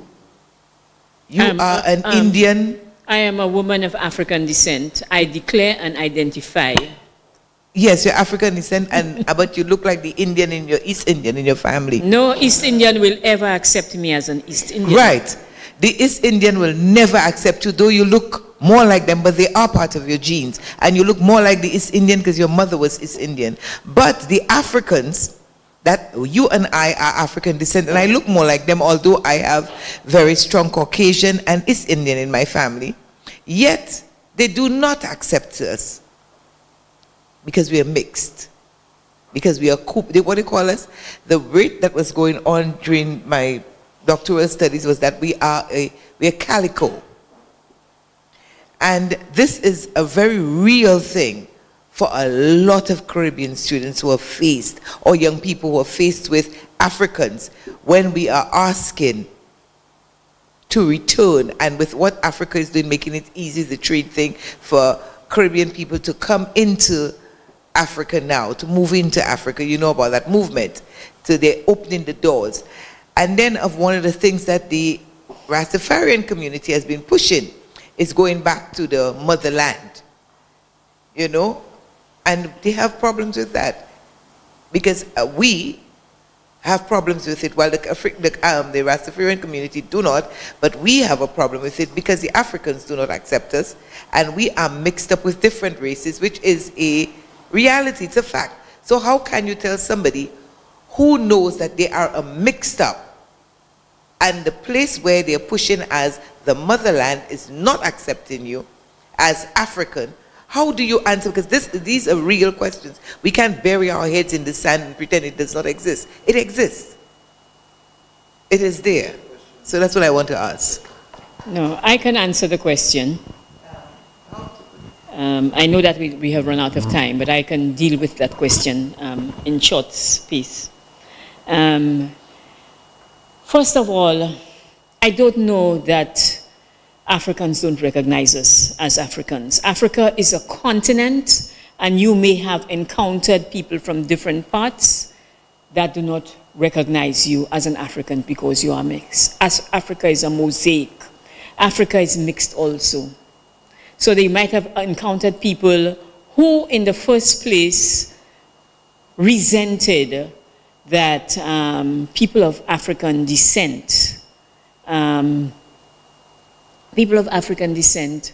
You Um, are an um, Indian. I am a woman of African descent. I declare and identify. Yes, you're African descent, and but you look like the Indian in your East Indian in your family. No East Indian will ever accept me as an East Indian. Right. The East Indian will never accept you, though you look more like them, but they are part of your genes. And you look more like the East Indian because your mother was East Indian. But the Africans, that you and I are African descent, and I look more like them, although I have very strong Caucasian and East Indian in my family. Yet, they do not accept us because we are mixed because we are they, what you call us? The rate that was going on during my doctoral studies was that we are a we are calico. And this is a very real thing for a lot of Caribbean students who are faced, or young people who are faced with Africans, when we are asking to return, and with what Africa is doing, making it easy, the trade thing, for Caribbean people to come into Africa now, to move into Africa. You know about that movement. So they're opening the doors. And then of one of the things that the Rastafarian community has been pushing is going back to the motherland. You know? And they have problems with that. Because uh, we have problems with it, while the, the, um, the Rastafarian community do not, but we have a problem with it because the Africans do not accept us, and we are mixed up with different races, which is a reality, it's a fact. So how can you tell somebody who knows that they are a mixed up, and the place where they're pushing as the motherland is not accepting you as African, how do you answer? Because this, these are real questions. We can't bury our heads in the sand and pretend it does not exist. It exists. It is there. So that's what I want to ask. No, I can answer the question. Um, I know that we, we have run out of time, but I can deal with that question um, in short piece. Um, first of all, I don't know that Africans don't recognize us as Africans. Africa is a continent, and you may have encountered people from different parts that do not recognize you as an African because you are mixed. As Africa is a mosaic. Africa is mixed also. So they might have encountered people who, in the first place, resented that um, people of African descent, um, people of African descent,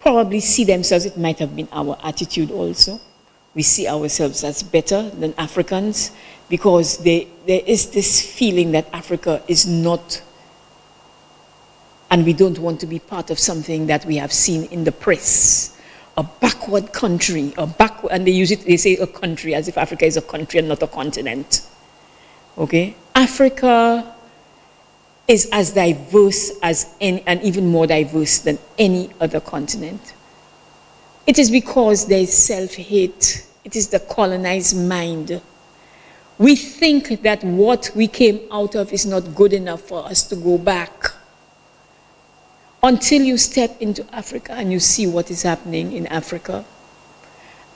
probably see themselves, it might have been our attitude also. We see ourselves as better than Africans because they, there is this feeling that Africa is not and we don't want to be part of something that we have seen in the press. A backward country, a backward, and they use it, they say a country as if Africa is a country and not a continent. Okay? Africa is as diverse as any, and even more diverse than any other continent. It is because there is self hate, it is the colonized mind. We think that what we came out of is not good enough for us to go back until you step into Africa and you see what is happening in Africa.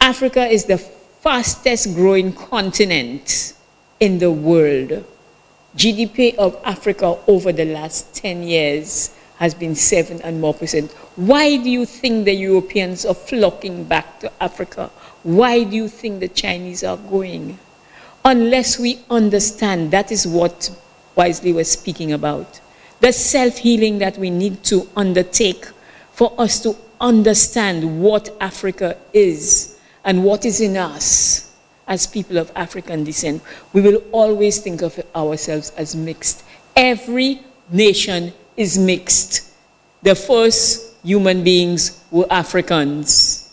Africa is the fastest growing continent in the world. GDP of Africa over the last 10 years has been 7 and more percent. Why do you think the Europeans are flocking back to Africa? Why do you think the Chinese are going? Unless we understand, that is what Wisely was speaking about the self healing that we need to undertake for us to understand what Africa is and what is in us as people of African descent. We will always think of ourselves as mixed. Every nation is mixed. The first human beings were Africans.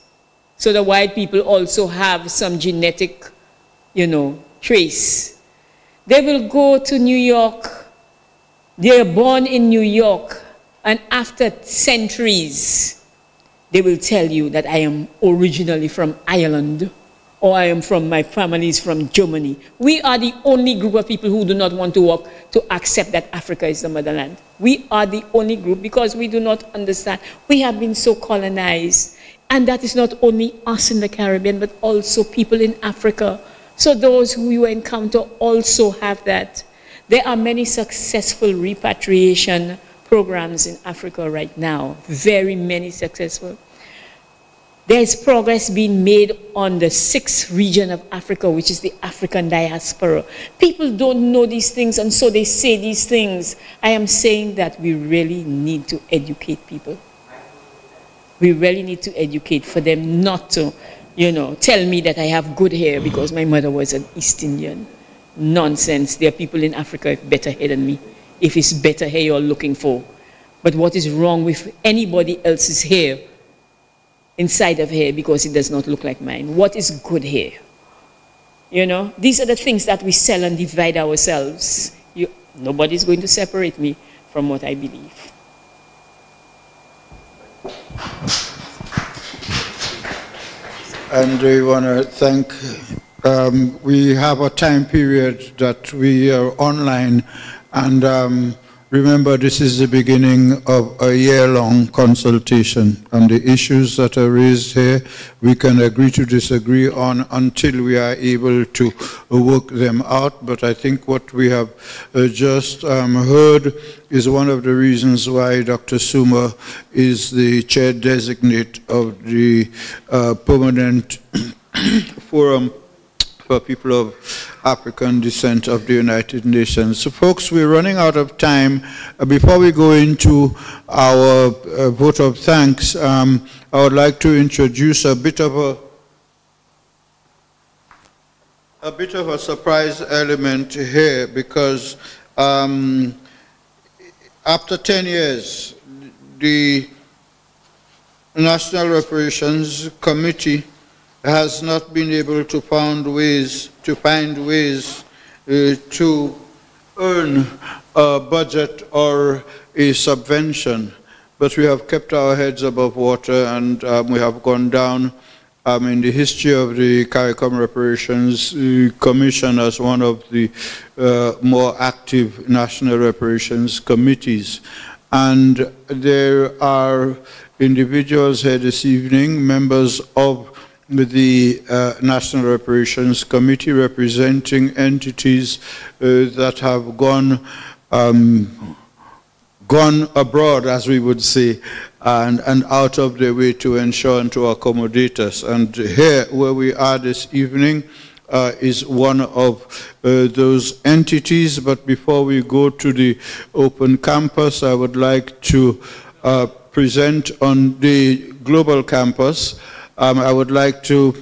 So the white people also have some genetic, you know, trace. They will go to New York. They are born in New York. And after centuries, they will tell you that I am originally from Ireland or I am from, my family is from Germany. We are the only group of people who do not want to work to accept that Africa is the motherland. We are the only group because we do not understand. We have been so colonized. And that is not only us in the Caribbean, but also people in Africa. So those who you encounter also have that. There are many successful repatriation programs in Africa right now, very many successful. There's progress being made on the sixth region of Africa, which is the African diaspora. People don't know these things, and so they say these things. I am saying that we really need to educate people. We really need to educate for them not to, you know, tell me that I have good hair because my mother was an East Indian. Nonsense. There are people in Africa with better hair than me. If it's better hair you're looking for. But what is wrong with anybody else's hair inside of hair because it does not look like mine? What is good hair? You know, these are the things that we sell and divide ourselves. You, nobody's going to separate me from what I believe. And we want to thank, um, we have a time period that we are online and um, Remember, this is the beginning of a year-long consultation, and the issues that are raised here, we can agree to disagree on until we are able to work them out. But I think what we have uh, just um, heard is one of the reasons why Dr. Soomer is the chair designate of the uh, permanent forum for people of African descent of the United Nations. So folks, we're running out of time. Uh, before we go into our uh, vote of thanks, um, I would like to introduce a bit of a a bit of a surprise element here because um, after 10 years, the National Reparations Committee has not been able to find ways to find ways uh, to earn a budget or a subvention. But we have kept our heads above water and um, we have gone down um, in the history of the CARICOM Reparations uh, Commission as one of the uh, more active national reparations committees. And there are individuals here this evening, members of the uh, National Reparations Committee representing entities uh, that have gone um, gone abroad, as we would say, and, and out of their way to ensure and to accommodate us. And here, where we are this evening, uh, is one of uh, those entities. But before we go to the open campus, I would like to uh, present on the global campus um, I would like to,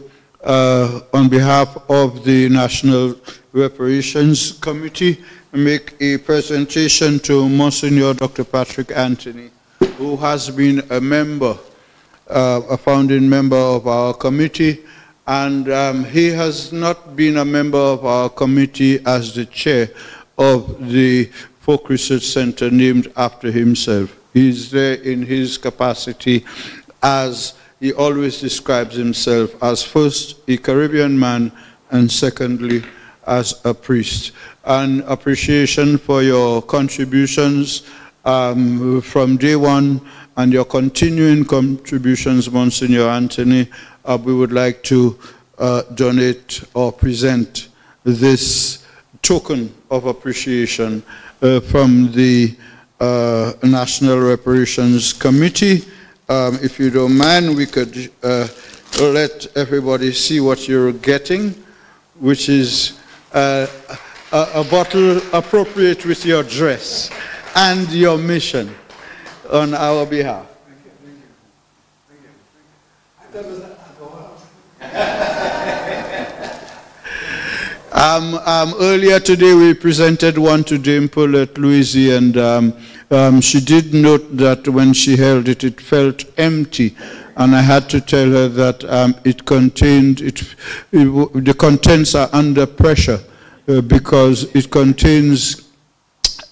uh, on behalf of the National Reparations Committee, make a presentation to Monsignor Dr. Patrick Anthony, who has been a member, uh, a founding member of our committee, and um, he has not been a member of our committee as the chair of the Folk Research Center named after himself. He's there in his capacity as he always describes himself as first a Caribbean man and secondly as a priest. And appreciation for your contributions um, from day one and your continuing contributions, Monsignor Anthony. Uh, we would like to uh, donate or present this token of appreciation uh, from the uh, National Reparations Committee um, if you don't mind, we could uh, let everybody see what you're getting, which is uh, a, a, bottle appropriate with your dress and your mission on our behalf. Um, um, earlier today we presented one to Dame Pearlette Louisy and um, um, she did note that when she held it, it felt empty. and I had to tell her that um, it contained, it, it the contents are under pressure uh, because it contains,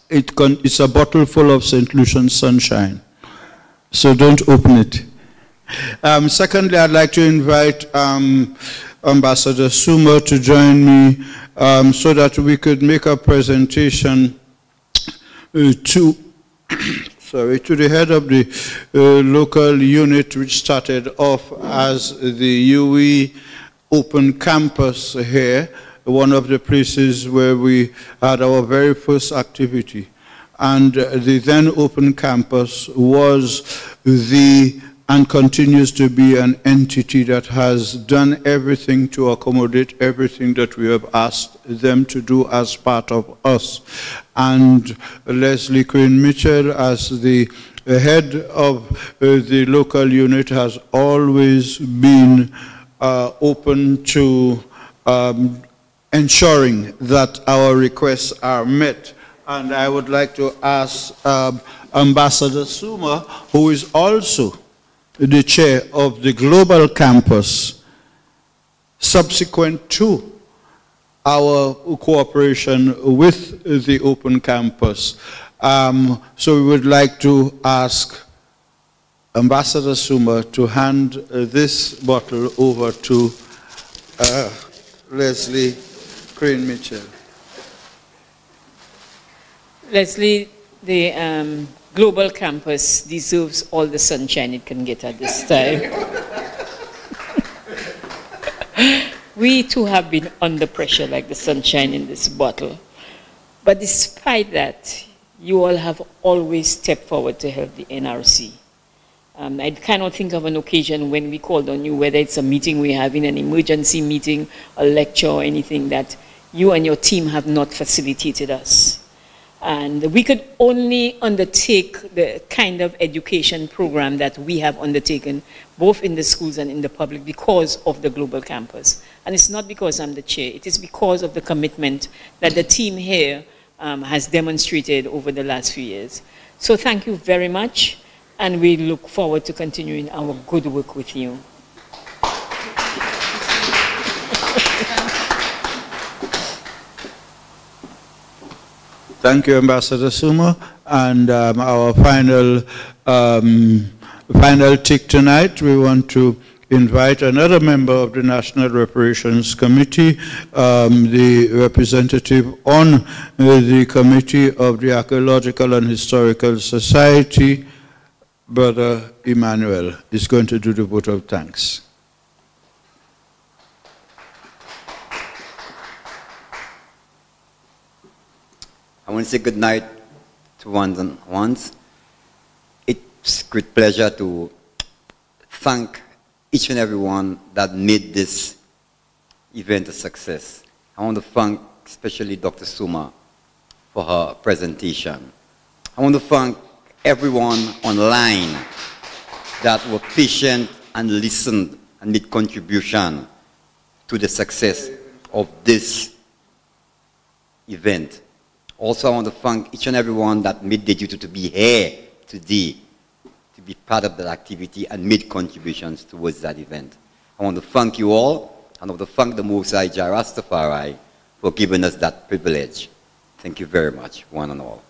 it con- it's a bottle full of St. Lucian sunshine. So don't open it. Um, secondly, I'd like to invite um, Ambassador Soomer to join me um, so that we could make a presentation uh, to sorry, to the head of the uh, local unit which started off as the UWI Open Campus here, one of the places where we had our very first activity. And the then Open Campus was the and continues to be an entity that has done everything to accommodate everything that we have asked them to do as part of us. And Leslie Crane Mitchell, as the head of uh, the local unit, has always been uh, open to um, ensuring that our requests are met. And I would like to ask um, Ambassador Soomer, who is also the chair of the global campus subsequent to our cooperation with the open campus. Um, so we would like to ask Ambassador Soomer to hand uh, this bottle over to uh, Leslie Crane Mitchell. Leslie, the um, global campus deserves all the sunshine it can get at this time. we too have been under pressure like the sunshine in this bottle. But despite that, you all have always stepped forward to help the NRC. Um, I cannot think of an occasion when we called on you, whether it's a meeting we have in an emergency meeting, a lecture, or anything, that you and your team have not facilitated us. And we could only undertake the kind of education program that we have undertaken, both in the schools and in the public, because of the global campus. And it's not because I'm the chair, it is because of the commitment that the team here um, has demonstrated over the last few years. So thank you very much, and we look forward to continuing our good work with you. Thank you, Ambassador Soomer. And um, our final, um, final tick tonight, we want to invite another member of the National Reparations Committee, um, the representative on uh, the Committee of the Archaeological and Historical Society, Brother Emmanuel, is going to do the vote of thanks. I want to say good night to ones and ones. It's great pleasure to thank each and every one that made this event a success. I want to thank especially Dr. Soomer for her presentation. I want to thank everyone online that were patient and listened and made contribution to the success of this event. Also, I want to thank each and everyone that made the duty to be here today, to be part of that activity and made contributions towards that event. I want to thank you all, and I want to thank the Mosai Jarastafari for giving us that privilege. Thank you very much, one and all.